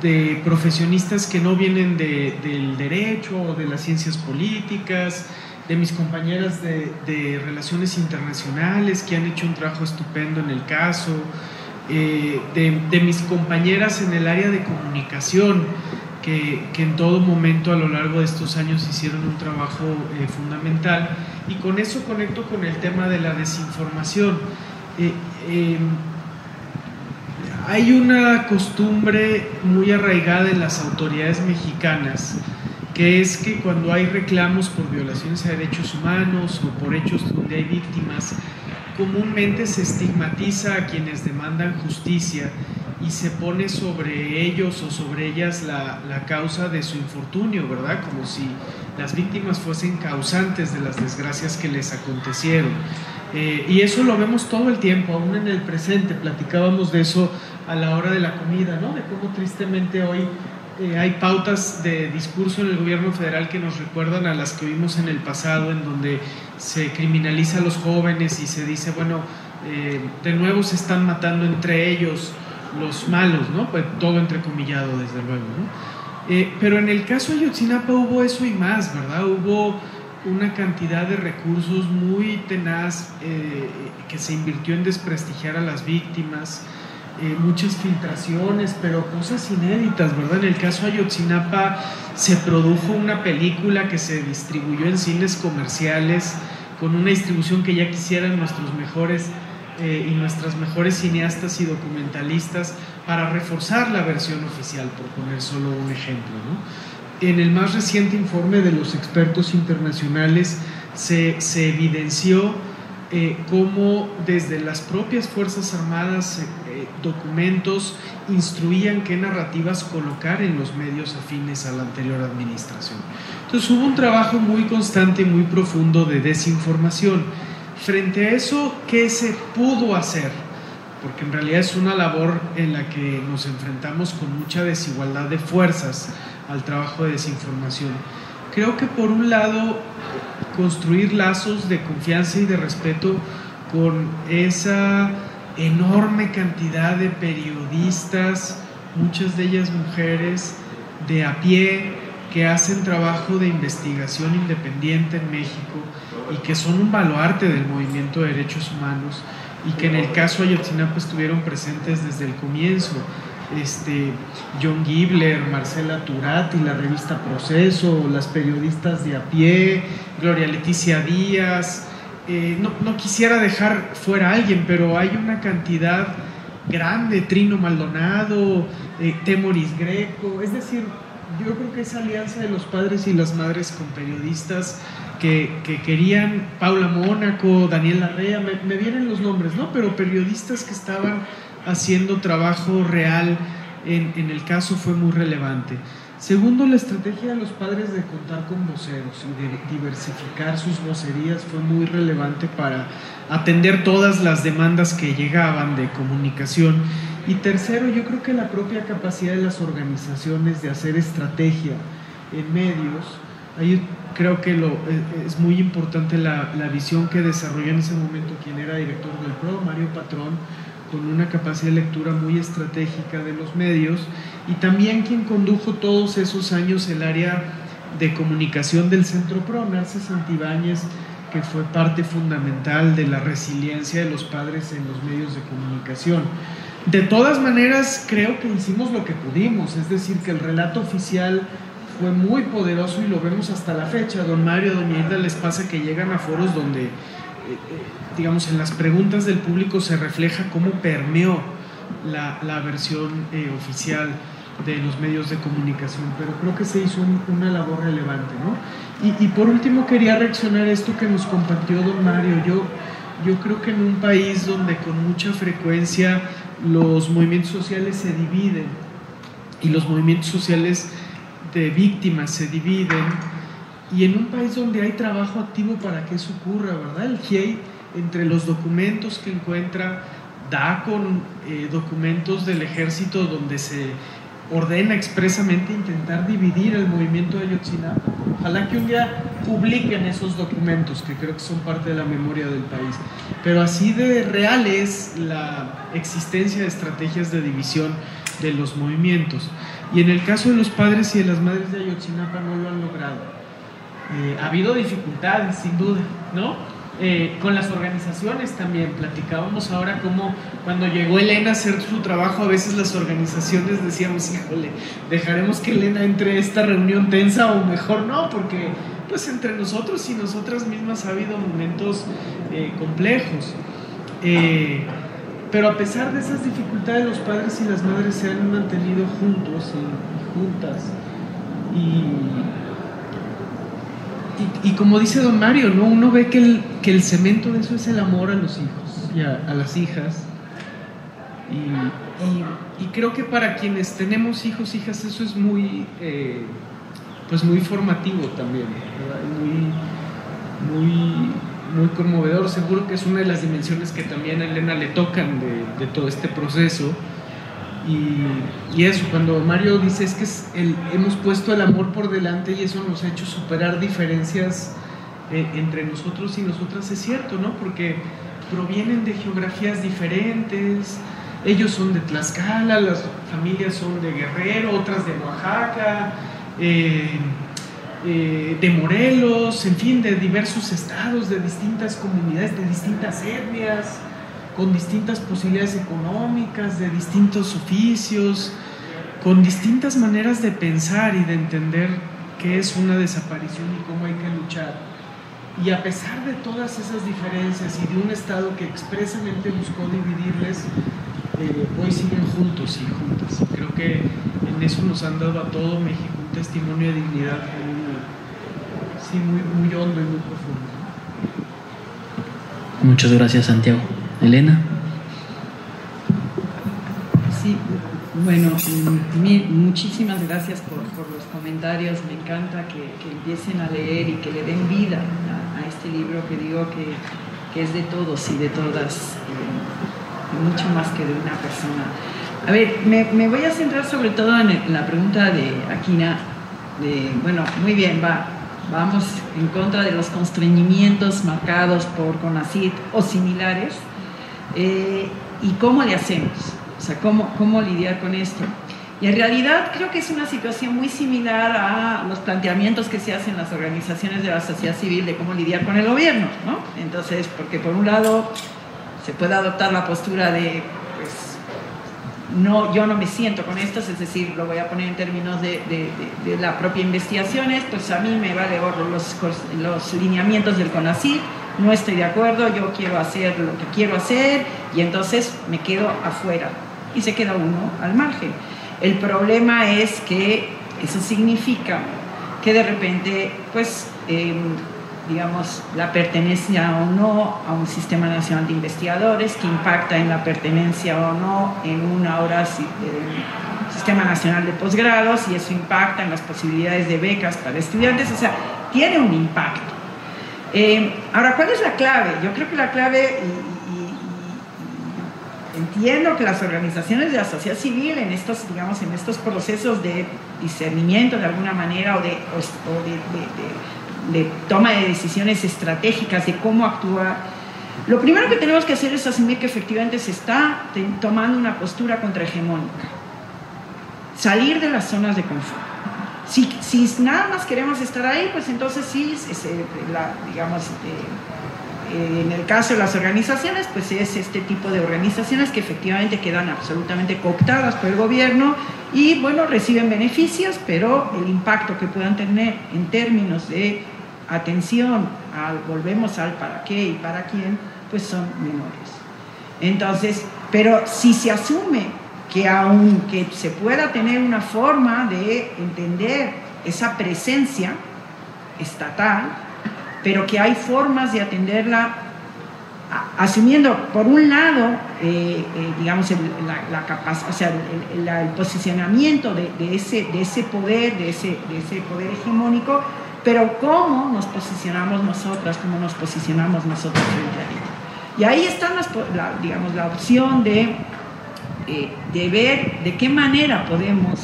de profesionistas que no vienen del derecho o de las ciencias políticas, de mis compañeras de, relaciones internacionales que han hecho un trabajo estupendo en el caso, eh, de, mis compañeras en el área de comunicación, que, en todo momento a lo largo de estos años hicieron un trabajo eh, fundamental. Y con eso conecto con el tema de la desinformación. Eh, em, hay una costumbre muy arraigada en las autoridades mexicanas, es que cuando hay reclamos por violaciones a derechos humanos o por hechos donde hay víctimas, comúnmente se estigmatiza a quienes demandan justicia y se pone sobre ellos o sobre ellas la, causa de su infortunio, ¿verdad? Como si las víctimas fuesen causantes de las desgracias que les acontecieron. Eh, y eso lo vemos todo el tiempo, aún en el presente. Platicábamos de eso a la hora de la comida, ¿no? De cómo tristemente hoy eh, hay pautas de discurso en el gobierno federal que nos recuerdan a las que vimos en el pasado, en donde se criminaliza a los jóvenes y se dice, bueno, eh, de nuevo se están matando entre ellos los malos, ¿no? Pues todo entrecomillado, desde luego, ¿no? Eh, pero en el caso de Ayotzinapa hubo eso y más, ¿verdad? Hubo una cantidad de recursos muy tenaz eh, que se invirtió en desprestigiar a las víctimas, eh, muchas filtraciones, pero cosas inéditas, ¿verdad? En el caso Ayotzinapa se produjo una película que se distribuyó en cines comerciales con una distribución que ya quisieran nuestros mejores eh, y nuestras mejores cineastas y documentalistas para reforzar la versión oficial, por poner solo un ejemplo. En el más reciente informe de los expertos internacionales se, se evidenció eh, cómo desde las propias Fuerzas Armadas eh, documentos instruían qué narrativas colocar en los medios afines a la anterior administración. Entonces hubo un trabajo muy constante y muy profundo de desinformación Frente a eso, ¿qué se pudo hacer? Porque en realidad es una labor en la que nos enfrentamos con mucha desigualdad de fuerzas al trabajo de desinformación. Creo que por un lado, construir lazos de confianza y de respeto con esa enorme cantidad de periodistas, muchas de ellas mujeres, de a pie, que hacen trabajo de investigación independiente en México y que son un baluarte del movimiento de derechos humanos y que en el caso Ayotzinapa estuvieron presentes desde el comienzo. Este, John Gibler, Marcela Turati, la revista Proceso, las periodistas de a pie, Gloria Leticia Díaz. Eh, no, quisiera dejar fuera a alguien, pero hay una cantidad grande, Trino Maldonado, eh, Temoris Greco, es decir, yo creo que esa alianza de los padres y las madres con periodistas que, querían, Paula Mónaco, Daniel Larrea, me, vienen los nombres, ¿no? Pero periodistas que estaban haciendo trabajo real en, en el caso fue muy relevante. Segundo, la estrategia de los padres de contar con voceros y de diversificar sus vocerías fue muy relevante para atender todas las demandas que llegaban de comunicación y tercero, yo creo que la propia capacidad de las organizaciones de hacer estrategia en medios, ahí creo que lo, e, es muy importante la, visión que desarrolló en ese momento quien era director del PRO, Mario Patrón, con una capacidad de lectura muy estratégica de los medios, y también quien condujo todos esos años el área de comunicación del Centro PRO, Narces Santibáñez, que fue parte fundamental de la resiliencia de los padres en los medios de comunicación. De todas maneras, creo que hicimos lo que pudimos, es decir, que el relato oficial fue muy poderoso y lo vemos hasta la fecha. Don Mario, Doña Hilda les pasa que llegan a foros donde, digamos, en las preguntas del público se refleja cómo permeó la, versión eh, oficial de los medios de comunicación, pero creo que se hizo una labor relevante, ¿no? Y, y, por último quería reaccionar a esto que nos compartió don Mario. Yo, yo creo que en un país donde con mucha frecuencia los movimientos sociales se dividen y los movimientos sociales de víctimas se dividen y en un país donde hay trabajo activo para que eso ocurra, ¿verdad? El GIEI, entre los documentos que encuentra, da con eh, documentos del ejército donde se ordena expresamente intentar dividir el movimiento de Ayotzinapa. Ojalá que un día publiquen esos documentos, que creo que son parte de la memoria del país. Pero así de real es la existencia de estrategias de división de los movimientos. Y en el caso de los padres y de las madres de Ayotzinapa no lo han logrado. Eh, ha habido dificultades, sin duda, ¿no? eh, con las organizaciones también. Platicábamos ahora cómo cuando llegó Elena a hacer su trabajo, a veces las organizaciones decíamos, híjole, dejaremos que Elena entre a esta reunión tensa o mejor no, porque pues entre nosotros y nosotras mismas ha habido momentos eh, complejos. Eh, pero a pesar de esas dificultades, los padres y las madres se han mantenido juntos y, juntas. Y, y, como dice don Mario, ¿no? uno ve que el, que el cemento de eso es el amor a los hijos y a, las hijas. Y, creo que para quienes tenemos hijos, hijas, eso es muy, eh, pues muy formativo también, muy, muy muy conmovedor. Seguro que es una de las dimensiones que también a Elena le tocan de, todo este proceso. Y, eso, cuando Mario dice es que el, hemos puesto el amor por delante y eso nos ha hecho superar diferencias eh, entre nosotros y nosotras, es cierto, ¿no? Porque provienen de geografías diferentes, ellos son de Tlaxcala, las familias son de Guerrero, otras de Oaxaca. Eh, eh, de Morelos, en fin, de diversos estados, de distintas comunidades, de distintas etnias, con distintas posibilidades económicas, de distintos oficios, con distintas maneras de pensar y de entender qué es una desaparición y cómo hay que luchar. Y a pesar de todas esas diferencias y de un Estado que expresamente buscó dividirles, eh, hoy siguen juntos y juntas. Creo que en eso nos han dado a todo México un testimonio de dignidad muy, muy hondo y muy profundo. Muchas gracias, Santiago. Elena. Sí, bueno, mm, muchísimas gracias por, los comentarios. Me encanta que, empiecen a leer y que le den vida a, este libro que digo que, es de todos y de todas, mucho más que de una persona. A ver, me, voy a centrar sobre todo en, la pregunta de Aquina. De, bueno, muy bien, va, vamos en contra de los constreñimientos marcados por CONACIT o similares, eh, y cómo le hacemos, o sea, cómo, cómo lidiar con esto. Y en realidad creo que es una situación muy similar a los planteamientos que se hacen las organizaciones de la sociedad civil de cómo lidiar con el gobierno, ¿no? Entonces, porque por un lado se puede adoptar la postura de no, yo no me siento con esto, es decir, lo voy a poner en términos de, la propia investigación, pues a mí me vale los, los lineamientos del CONACYT, no estoy de acuerdo, yo quiero hacer lo que quiero hacer y entonces me quedo afuera y se queda uno al margen. El problema es que eso significa que de repente, pues, em, digamos, la pertenencia o no a un sistema nacional de investigadores, que impacta en la pertenencia o no en una hora sistema nacional de posgrados y eso impacta en las posibilidades de becas para estudiantes, o sea, tiene un impacto. Eh, ahora, ¿cuál es la clave? Yo creo que la clave, y, entiendo que las organizaciones de la sociedad civil en estos, digamos, en estos procesos de discernimiento de alguna manera o de, toma de decisiones estratégicas, de cómo actuar, lo primero que tenemos que hacer es asumir que efectivamente se está tomando una postura contrahegemónica. Salir de las zonas de confort. Si, si nada más queremos estar ahí, pues entonces sí, digamos, eh, eh, en el caso de las organizaciones, pues es este tipo de organizaciones que efectivamente quedan absolutamente cooptadas por el gobierno y, bueno, reciben beneficios, pero el impacto que puedan tener en términos de atención al volvemos al para qué y para quién, pues son menores. Entonces, pero si se asume que aunque se pueda tener una forma de entender esa presencia estatal, pero que hay formas de atenderla asumiendo por un lado, eh, eh, digamos, la, capacidad, o sea, el, posicionamiento de, ese, de ese poder, de ese, de ese poder hegemónico, pero cómo nos posicionamos nosotras, cómo nos posicionamos nosotros frente a ella. Y ahí está la, digamos, la opción de, eh, de ver de qué manera podemos...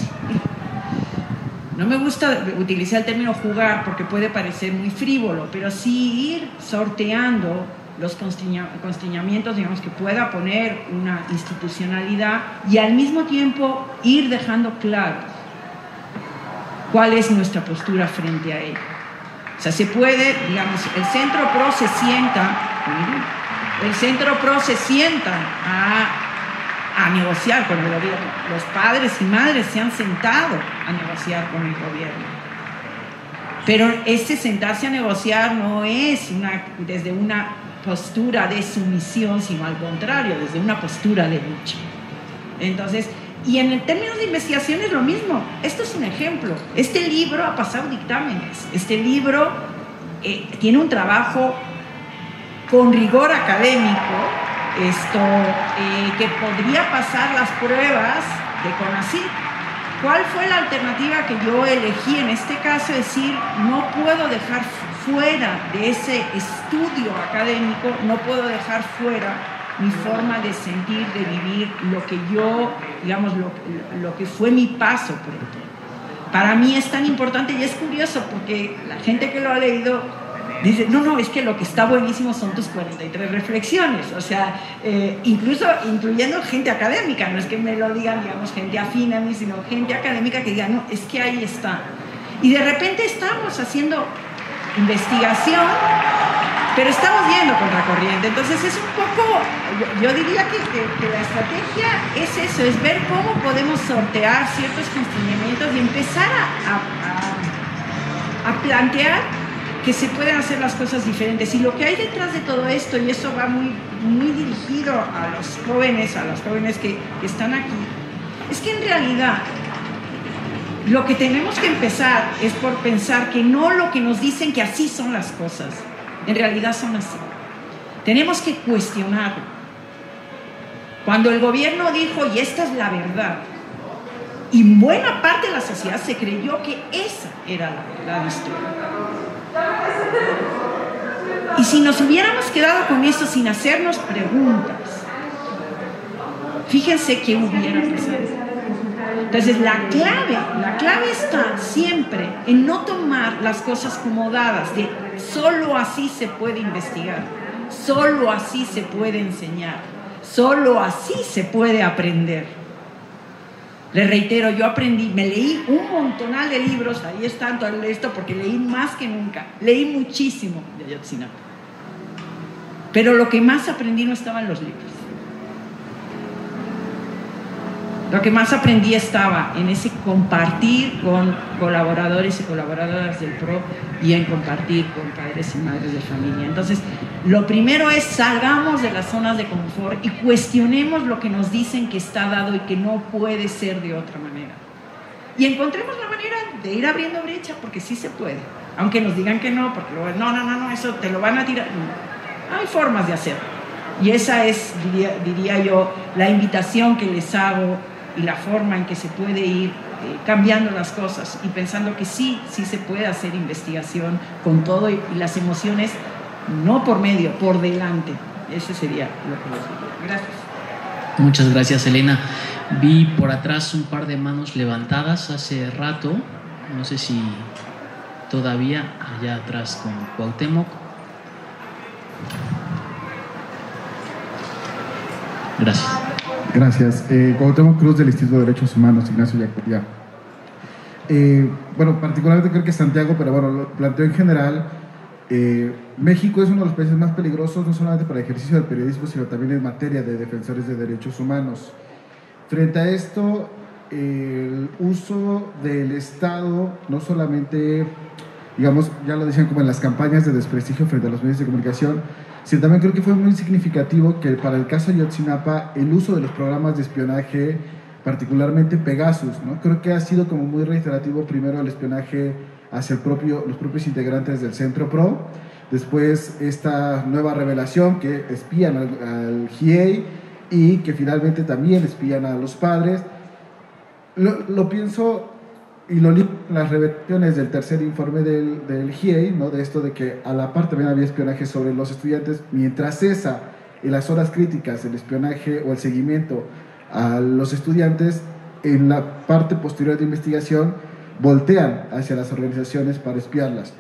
No me gusta utilizar el término jugar porque puede parecer muy frívolo, pero sí ir sorteando los constreñamientos, digamos, que pueda poner una institucionalidad y al mismo tiempo ir dejando claro cuál es nuestra postura frente a él. O sea, se puede, digamos, el Centro PRO se sienta, el Centro PRO se sienta a, a negociar con el gobierno. Los padres y madres se han sentado a negociar con el gobierno. Pero ese sentarse a negociar no es una, desde una postura de sumisión, sino al contrario, desde una postura de lucha. Entonces, y en el términos de investigación es lo mismo. Esto es un ejemplo. Este libro ha pasado dictámenes. Este libro eh, tiene un trabajo con rigor académico, esto, eh, que podría pasar las pruebas de CONACYT. ¿Cuál fue la alternativa que yo elegí en este caso? Es decir, no puedo dejar fuera de ese estudio académico, no puedo dejar fuera mi forma de sentir, de vivir, lo que yo, digamos, lo, lo que fue mi paso por el Para mí es tan importante y es curioso porque la gente que lo ha leído dice, no, no, es que lo que está buenísimo son tus 43 reflexiones, o sea, eh, incluso incluyendo gente académica, no es que me lo digan, digamos, gente afín a mí, sino gente académica que diga, no, es que ahí está. Y de repente estamos haciendo investigación pero estamos viendo contracorriente. Entonces es un poco, yo, diría que, la estrategia es eso, es ver cómo podemos sortear ciertos constreñimientos y empezar a, a, plantear que se pueden hacer las cosas diferentes. Y lo que hay detrás de todo esto, y eso va muy, muy dirigido a los jóvenes, a los jóvenes que, que están aquí, es que en realidad lo que tenemos que empezar es por pensar que no lo que nos dicen que así son las cosas, en realidad son así. Tenemos que cuestionarlo. Cuando el gobierno dijo, y esta es la verdad, y buena parte de la sociedad se creyó que esa era la verdad Y si nos hubiéramos quedado con eso sin hacernos preguntas, fíjense qué hubiera pasado. Entonces la clave, la clave está siempre en no tomar las cosas como dadas, de solo así se puede investigar, solo así se puede enseñar, solo así se puede aprender. Le reitero, yo aprendí, me leí un montonal de libros, ahí es tanto esto porque leí más que nunca, leí muchísimo de Ayotzinapa. Pero lo que más aprendí no estaba en los libros. Lo que más aprendí estaba en ese compartir con colaboradores y colaboradoras del PRO y en compartir con padres y madres de familia. Entonces, lo primero es salgamos de las zonas de confort y cuestionemos lo que nos dicen que está dado y que no puede ser de otra manera. Y encontremos la manera de ir abriendo brecha, porque sí se puede. Aunque nos digan que no, porque no, no, no, no, eso te lo van a tirar. Hay formas de hacerlo. Y esa es, diría, diría yo, la invitación que les hago y la forma en que se puede ir eh, cambiando las cosas y pensando que sí, sí se puede hacer investigación con todo y, las emociones no por medio, por delante. Ese sería lo que les diría. Gracias. Muchas gracias, Elena. Vi por atrás un par de manos levantadas hace rato. No sé si todavía allá atrás con Cuauhtémoc. Gracias. Gracias. Eh, Cuauhtémoc Cruz del Instituto de Derechos Humanos, Ignacio Yacuya. Eh, bueno, particularmente creo que Santiago, pero bueno, lo planteo en general. Eh, México es uno de los países más peligrosos, no solamente para el ejercicio del periodismo, sino también en materia de defensores de derechos humanos. Frente a esto, el uso del Estado, no solamente, digamos, ya lo decían como en las campañas de desprestigio frente a los medios de comunicación, Sí, también creo que fue muy significativo que para el caso Yotzinapa el uso de los programas de espionaje, particularmente Pegasus, ¿no? creo que ha sido como muy reiterativo primero el espionaje hacia el propio, los propios integrantes del Centro PRO, después esta nueva revelación que espían al, al y que finalmente también espían a los padres. Lo, lo pienso y lo las revelaciones del tercer informe del, del GIEI, ¿no? de esto de que a la par también había espionaje sobre los estudiantes, mientras esa, en las horas críticas, el espionaje o el seguimiento a los estudiantes, en la parte posterior de investigación, voltean hacia las organizaciones para espiarlas.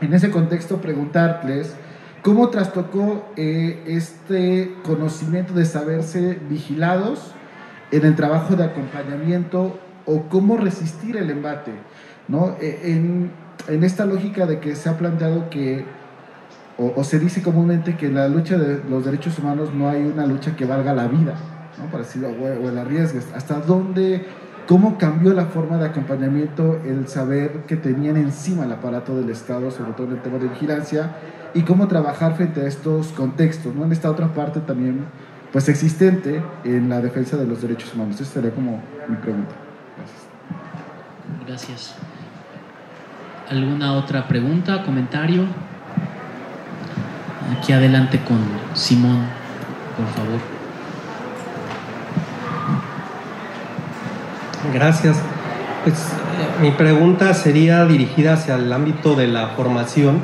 En ese contexto, preguntarles cómo trastocó eh, este conocimiento de saberse vigilados en el trabajo de acompañamiento o cómo resistir el embate. ¿no? E, en, esta lógica de que se ha planteado que, o, se dice comúnmente que en la lucha de los derechos humanos no hay una lucha que valga la vida, ¿no? Para decirlo, o, el arriesgues. ¿Hasta dónde, cómo cambió la forma de acompañamiento el saber que tenían encima el aparato del Estado, sobre todo en el tema de vigilancia, y cómo trabajar frente a estos contextos, ¿no? En esta otra parte también, pues existente en la defensa de los derechos humanos. Esa sería como mi pregunta. Gracias. ¿Alguna otra pregunta, comentario? Aquí adelante con Simón, por favor. Gracias. Pues eh, mi pregunta sería dirigida hacia el ámbito de la formación,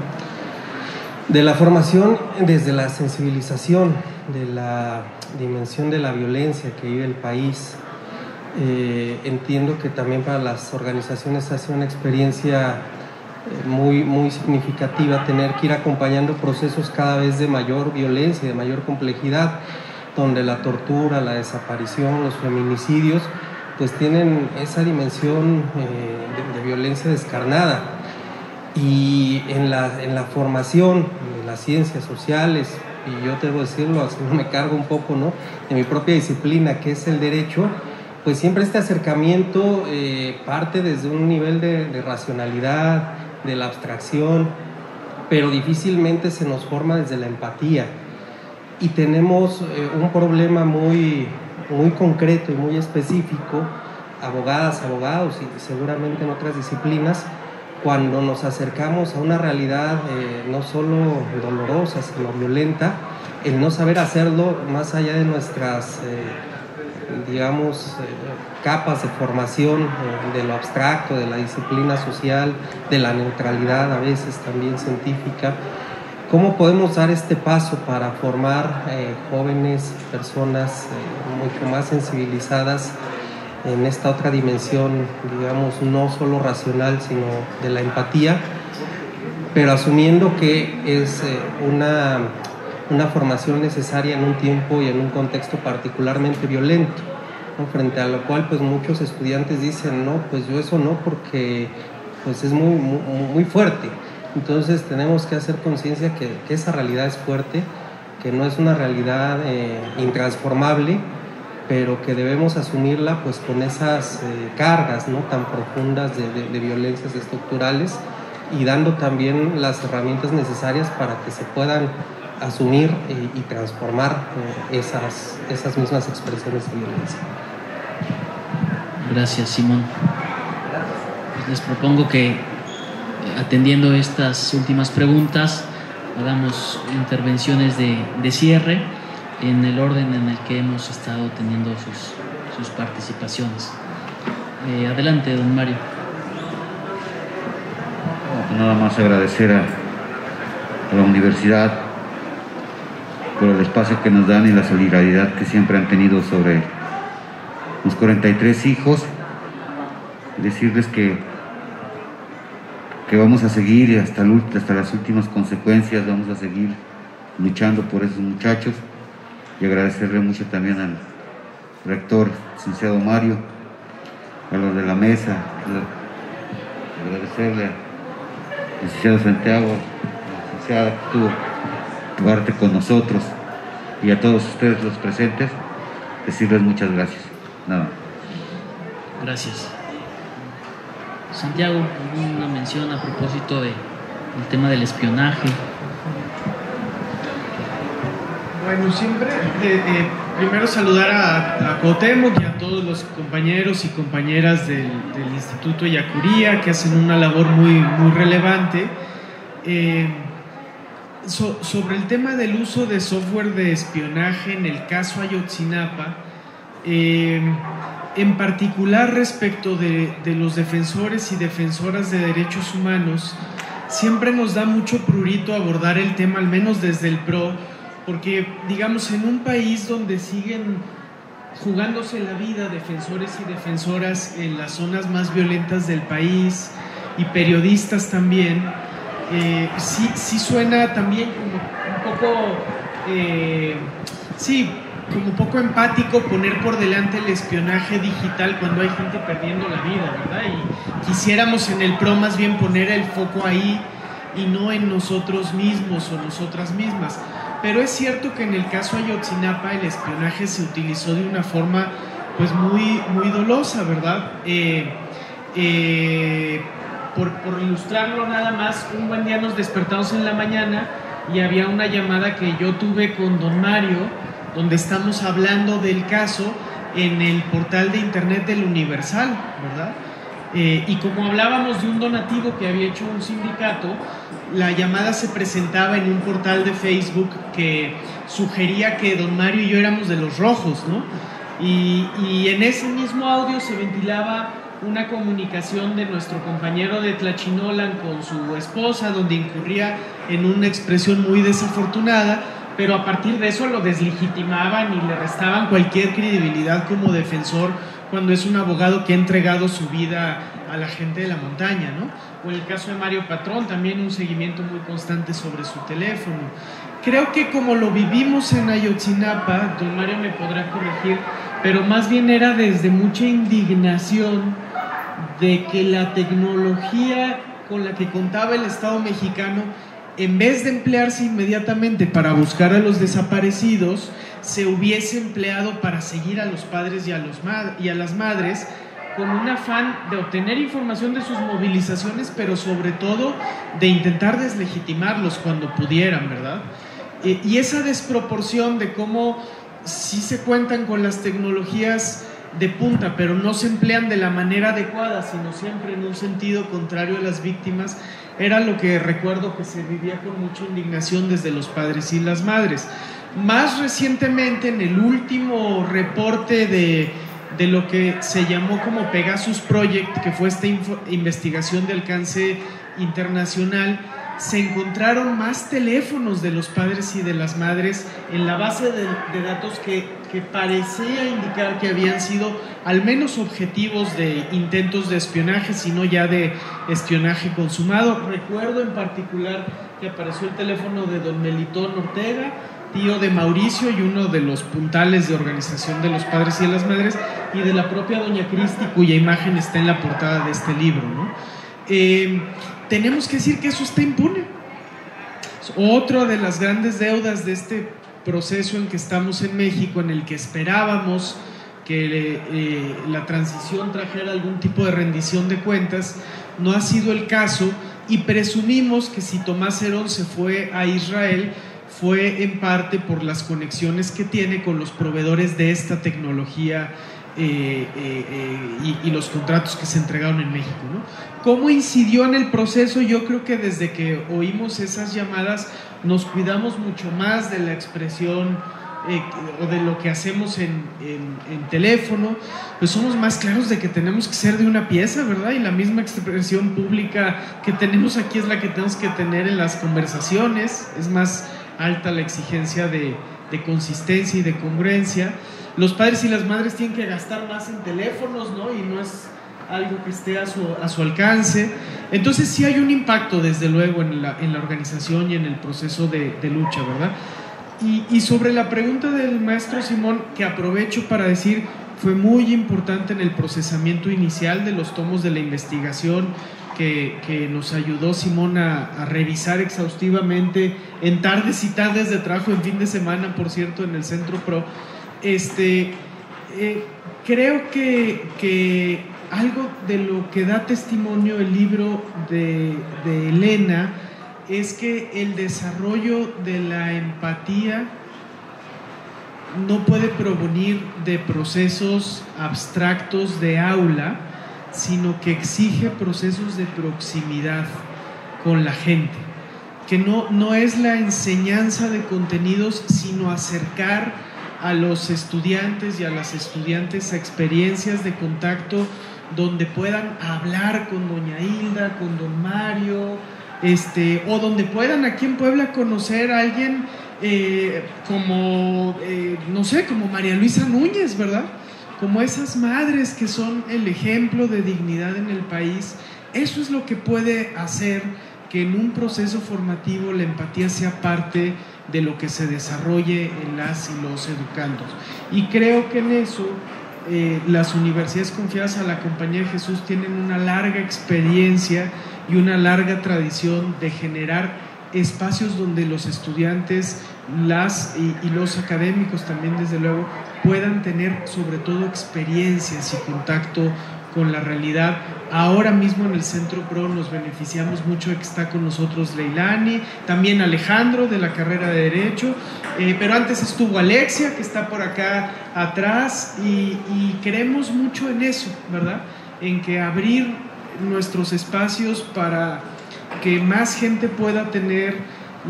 de la formación desde la sensibilización de la dimensión de la violencia que vive el país. Eh, entiendo que también para las organizaciones hace una experiencia muy, muy significativa tener que ir acompañando procesos cada vez de mayor violencia, de mayor complejidad, donde la tortura, la desaparición, los feminicidios, pues tienen esa dimensión eh, de, violencia descarnada. Y en la, en la formación de las ciencias sociales, y yo debo decirlo, así no me cargo un poco, ¿no? De mi propia disciplina, que es el derecho, pues siempre este acercamiento eh, parte desde un nivel de, racionalidad, de la abstracción, pero difícilmente se nos forma desde la empatía. Y tenemos eh, un problema muy, muy concreto y muy específico, abogadas, abogados y seguramente en otras disciplinas, cuando nos acercamos a una realidad eh, no solo dolorosa, sino violenta, el no saber hacerlo más allá de nuestras... Eh, digamos, eh, capas de formación eh, de lo abstracto, de la disciplina social, de la neutralidad a veces también científica. ¿Cómo podemos dar este paso para formar eh, jóvenes, personas mucho más sensibilizadas en esta otra dimensión, digamos, no solo racional, sino de la empatía, pero asumiendo que es una una formación necesaria en un tiempo y en un contexto particularmente violento, frente a lo cual pues muchos estudiantes dicen, no, pues yo eso no porque pues es muy, muy, fuerte. Entonces tenemos que hacer conciencia que, que, esa realidad es fuerte, que no es una realidad eh, intransformable, pero que debemos asumirla pues con esas eh, cargas ¿no? tan profundas de, de violencias estructurales y dando también las herramientas necesarias para que se puedan asumir y, transformar eh, esas, esas mismas expresiones de violencia. Gracias, Simón. Pues les propongo que, eh, atendiendo estas últimas preguntas, hagamos intervenciones de, de, cierre en el orden en el que hemos estado teniendo sus, sus participaciones. Eh, adelante, don Mario. Nada más agradecer a, a la universidad por el espacio que nos dan y la solidaridad que siempre han tenido sobre los 43 hijos. Decirles que, que vamos a seguir hasta, hasta las últimas consecuencias, vamos a seguir luchando por esos muchachos y agradecerle mucho también al rector, licenciado Mario, a los de la mesa, agradecerle al licenciado Santiago, a la licenciada que estuvo parte con nosotros y a todos ustedes los presentes, decirles muchas gracias. Nada. Gracias. Santiago, una mención a propósito del tema del espionaje. Bueno, siempre, eh, eh, primero saludar a, a y a todos los compañeros y compañeras del, Instituto Yacuría que hacen una labor muy, muy relevante. Eh, sobre el tema del uso de software de espionaje en el caso Ayotzinapa, em, en particular respecto de, los defensores y defensoras de derechos humanos, siempre nos da mucho prurito abordar el tema, al menos desde el PRO, porque digamos en un país donde siguen jugándose la vida defensores y defensoras en las zonas más violentas del país y periodistas también, eh, sí, sí suena también como un poco, eh, sí, como poco empático poner por delante el espionaje digital cuando hay gente perdiendo la vida, ¿verdad? Y quisiéramos en el PRO más bien poner el foco ahí y no en nosotros mismos o nosotras mismas. Pero es cierto que en el caso Ayotzinapa el espionaje se utilizó de una forma pues muy, muy dolosa, ¿verdad? Eh, eh, por, por ilustrarlo nada más, un buen día nos despertamos en la mañana y había una llamada que yo tuve con don Mario, donde estamos hablando del caso en el portal de internet del Universal, ¿verdad? Eh, y como hablábamos de un donativo que había hecho un sindicato, la llamada se presentaba en un portal de Facebook que sugería que don Mario y yo éramos de los rojos, ¿no? Y, y en ese mismo audio se ventilaba una comunicación de nuestro compañero de Tlachinolan con su esposa, donde incurría en una expresión muy desafortunada, pero a partir de eso lo deslegitimaban y le restaban cualquier credibilidad como defensor cuando es un abogado que ha entregado su vida a la gente de la montaña, ¿no? O en el caso de Mario Patrón, también un seguimiento muy constante sobre su teléfono. Creo que como lo vivimos en Ayotzinapa, don Mario me podrá corregir, pero más bien era desde mucha indignación de que la tecnología con la que contaba el Estado mexicano, en vez de emplearse inmediatamente para buscar a los desaparecidos, se hubiese empleado para seguir a los padres y a, los y a las madres con un afán de obtener información de sus movilizaciones, pero sobre todo de intentar deslegitimarlos cuando pudieran, ¿verdad? Eh, y esa desproporción de cómo sí se cuentan con las tecnologías de punta, pero no se emplean de la manera adecuada, sino siempre en un sentido contrario a las víctimas, era lo que recuerdo que se vivía con mucha indignación desde los padres y las madres. Más recientemente, en el último reporte de, de lo que se llamó como Pegasus Project, que fue esta investigación de alcance internacional, se encontraron más teléfonos de los padres y de las madres en la base de, datos que, que, parecía indicar que habían sido al menos objetivos de intentos de espionaje, sino ya de espionaje consumado. Recuerdo en particular que apareció el teléfono de don Melitón Ortega, tío de Mauricio y uno de los puntales de organización de los padres y de las madres, y de la propia doña Cristi, cuya imagen está en la portada de este libro. ¿no? Eh, tenemos que decir que eso está impune. Otra de las grandes deudas de este proceso en que estamos en México, en el que esperábamos que eh, la transición trajera algún tipo de rendición de cuentas, no ha sido el caso y presumimos que si Tomás Herón se fue a Israel fue en parte por las conexiones que tiene con los proveedores de esta tecnología eh, eh, y, y, los contratos que se entregaron en México. ¿no? ¿Cómo incidió en el proceso? Yo creo que desde que oímos esas llamadas nos cuidamos mucho más de la expresión o de lo que hacemos en, en, en, teléfono, pues somos más claros de que tenemos que ser de una pieza, ¿verdad? Y la misma expresión pública que tenemos aquí es la que tenemos que tener en las conversaciones, es más alta la exigencia de, de consistencia y de congruencia los padres y las madres tienen que gastar más en teléfonos, ¿no? Y no es algo que esté a su, a su alcance. Entonces sí hay un impacto, desde luego, en la, en la organización y en el proceso de, de lucha, ¿verdad? Y, y, sobre la pregunta del maestro Simón, que aprovecho para decir, fue muy importante en el procesamiento inicial de los tomos de la investigación que, que nos ayudó Simón a, a, revisar exhaustivamente en tardes y tardes de trabajo, en fin de semana, por cierto, en el Centro Pro este, eh, creo que, que, algo de lo que da testimonio el libro de, Elena es que el desarrollo de la empatía no puede provenir de procesos abstractos de aula, sino que exige procesos de proximidad con la gente, que no, no es la enseñanza de contenidos, sino acercar a los estudiantes y a las estudiantes a experiencias de contacto donde puedan hablar con doña Hilda, con don Mario, este, o donde puedan aquí en Puebla conocer a alguien eh, como, eh, no sé, como María Luisa Núñez, ¿verdad? Como esas madres que son el ejemplo de dignidad en el país. Eso es lo que puede hacer que en un proceso formativo la empatía sea parte de lo que se desarrolle en las y los educandos. Y creo que en eso eh, las universidades confiadas a la Compañía de Jesús tienen una larga experiencia y una larga tradición de generar espacios donde los estudiantes las y, los académicos también desde luego puedan tener sobre todo experiencias y contacto con la realidad. Ahora mismo en el Centro Pro nos beneficiamos mucho de que está con nosotros Leilani, también Alejandro de la carrera de Derecho, eh, pero antes estuvo Alexia que está por acá atrás y, y creemos mucho en eso, ¿verdad? En que abrir nuestros espacios para que más gente pueda tener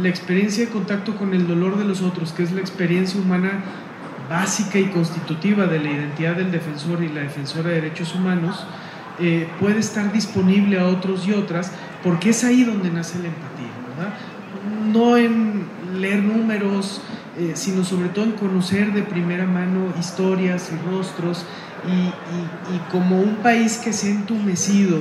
la experiencia de contacto con el dolor de los otros, que es la experiencia humana básica y constitutiva de la identidad del defensor y la defensora de derechos humanos, eh, puede estar disponible a otros y otras, porque es ahí donde nace la empatía, ¿verdad? No en leer números, eh, sino sobre todo en conocer de primera mano historias y rostros, y, como un país que se ha entumecido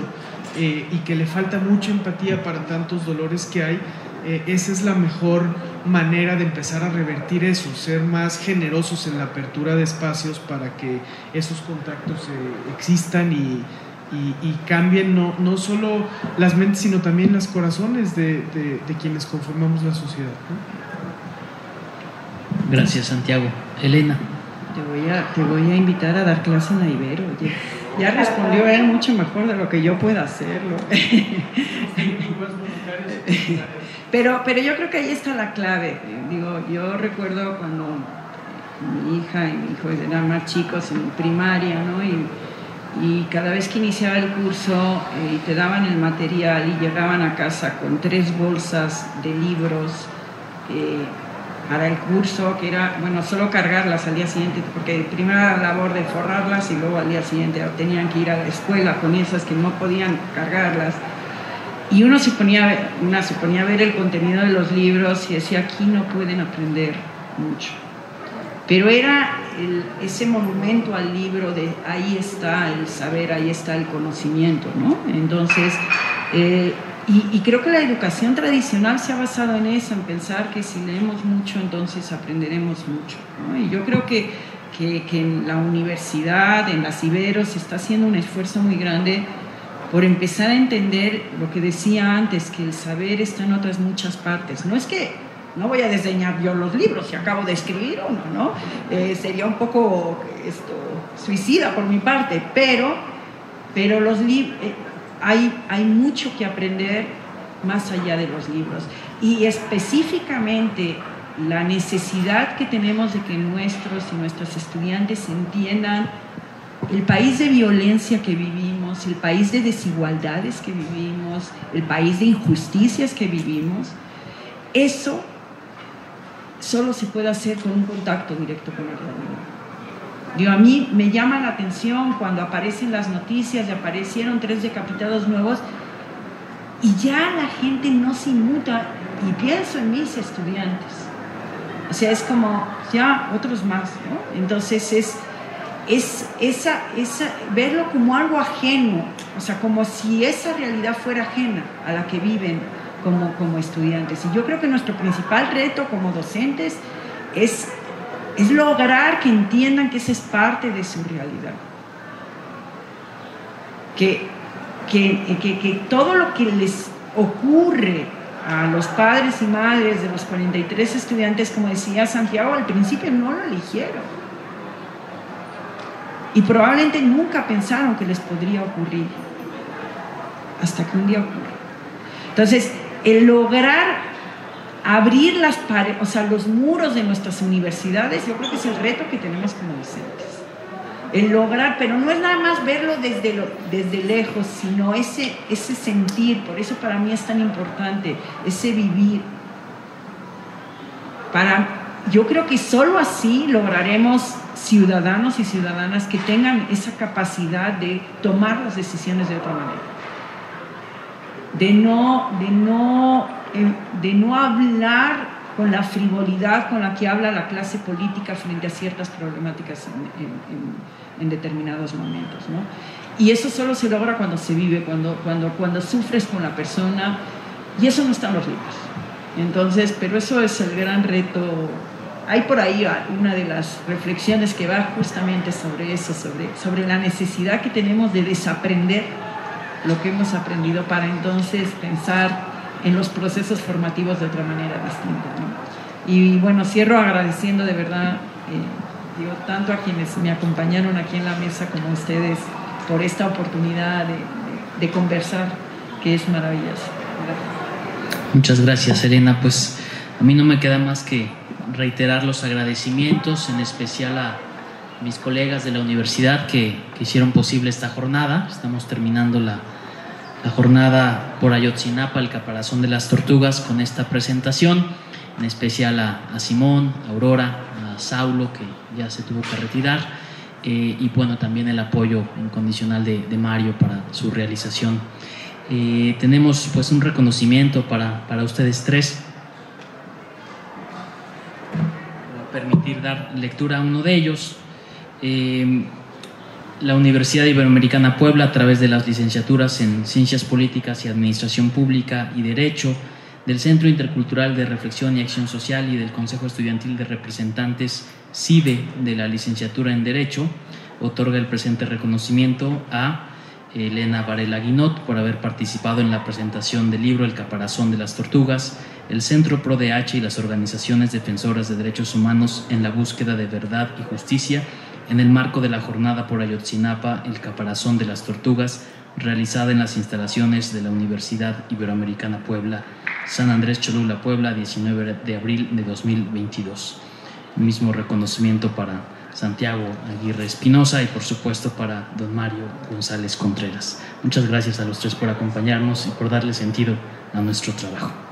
eh, y que le falta mucha empatía para tantos dolores que hay, eh, esa es la mejor manera de empezar a revertir eso, ser más generosos en la apertura de espacios para que esos contactos eh, existan y, cambien no, no, solo las mentes, sino también los corazones de, quienes conformamos la sociedad. Gracias, Santiago. Elena. Te voy, a, te voy a invitar a dar clase en la Ibero. Ya respondió él mucho mejor de lo que yo pueda hacerlo. Pero, pero yo creo que ahí está la clave. Digo, yo recuerdo cuando mi hija y mi hijo eran más chicos en primaria, ¿no? Y, y cada vez que iniciaba el curso eh, te daban el material y llegaban a casa con tres bolsas de libros eh, para el curso, que era, bueno, solo cargarlas al día siguiente, porque primero era la labor de forrarlas y luego al día siguiente tenían que ir a la escuela con esas que no podían cargarlas. Y uno se ponía, una se ponía a ver el contenido de los libros y decía, aquí no pueden aprender mucho. Pero era ese monumento al libro de ahí está el saber, ahí está el conocimiento, ¿no? Entonces, eh, y, creo que la educación tradicional se ha basado en eso, en pensar que si leemos mucho, entonces aprenderemos mucho. ¿no? Y yo creo que, que, que en la universidad, en las Iberos, se está haciendo un esfuerzo muy grande por empezar a entender lo que decía antes, que el saber está en otras muchas partes. No es que no voy a desdeñar yo los libros si acabo de escribir uno, ¿no? Eh, sería un poco esto, suicida por mi parte, pero, pero los eh, hay, hay mucho que aprender más allá de los libros. Y específicamente la necesidad que tenemos de que nuestros y nuestras estudiantes entiendan el país de violencia que vivimos, el país de desigualdades que vivimos, el país de injusticias que vivimos, eso solo se puede hacer con un contacto directo con la realidad. a mí me llama la atención cuando aparecen las noticias y aparecieron tres decapitados nuevos y ya la gente no se inmuta y pienso en mis estudiantes. O sea, es como ya otros más, ¿no? Entonces es es esa, esa, verlo como algo ajeno, o sea, como si esa realidad fuera ajena a la que viven como, como estudiantes. Y yo creo que nuestro principal reto como docentes es, es lograr que entiendan que esa es parte de su realidad. Que, que, que, que todo lo que les ocurre a los padres y madres de los 43 estudiantes, como decía Santiago, al principio no lo eligieron y probablemente nunca pensaron que les podría ocurrir, hasta que un día ocurre. Entonces, el lograr abrir las paredes, o sea, los muros de nuestras universidades, yo creo que es el reto que tenemos como docentes. El lograr, pero no es nada más verlo desde, lo, desde lejos, sino ese, ese sentir, por eso para mí es tan importante, ese vivir. Para, yo creo que solo así lograremos ciudadanos y ciudadanas que tengan esa capacidad de tomar las decisiones de otra manera. De no, de no, eh, de no hablar con la frivolidad con la que habla la clase política frente a ciertas problemáticas en, determinados momentos. ¿no? Y eso solo se logra cuando se vive, cuando, cuando, cuando sufres con la persona, y eso no está en los libros. Entonces, pero eso es el gran reto. Hay por ahí una de las reflexiones que va justamente sobre eso, sobre, sobre la necesidad que tenemos de desaprender lo que hemos aprendido para entonces pensar en los procesos formativos de otra manera distinta. Y bueno, cierro agradeciendo de verdad, eh, digo, tanto a quienes me acompañaron aquí en la mesa como a ustedes por esta oportunidad de, conversar, que es maravillosa. Muchas gracias, Elena. Pues a mí no me queda más que reiterar los agradecimientos, en especial a mis colegas de la universidad que, hicieron posible esta jornada. Estamos terminando la, jornada por Ayotzinapa, el caparazón de las tortugas, con esta presentación, en especial a, Simón, a Aurora, a Saulo, que ya se tuvo que retirar, eh, y bueno, también el apoyo incondicional de, de Mario para su realización. Eh, tenemos pues un reconocimiento para, para ustedes tres. Permitir dar lectura a uno de ellos. Eh, la Universidad Iberoamericana Puebla, a través de las licenciaturas en Ciencias Políticas y Administración Pública y Derecho, del Centro Intercultural de Reflexión y Acción Social y del Consejo Estudiantil de Representantes CIDE de la licenciatura en Derecho, otorga el presente reconocimiento a Elena Varela Guinot por haber participado en la presentación del libro El caparazón de las tortugas, el Centro ProDH y las organizaciones defensoras de derechos humanos en la búsqueda de verdad y justicia en el marco de la jornada por Ayotzinapa El caparazón de las tortugas realizada en las instalaciones de la Universidad Iberoamericana Puebla, San Andrés Cholula, Puebla, 19 de abril de 2022. El mismo reconocimiento para Santiago Aguirre Espinosa y por supuesto para don Mario González Contreras. Muchas gracias a los tres por acompañarnos y por darle sentido a nuestro trabajo.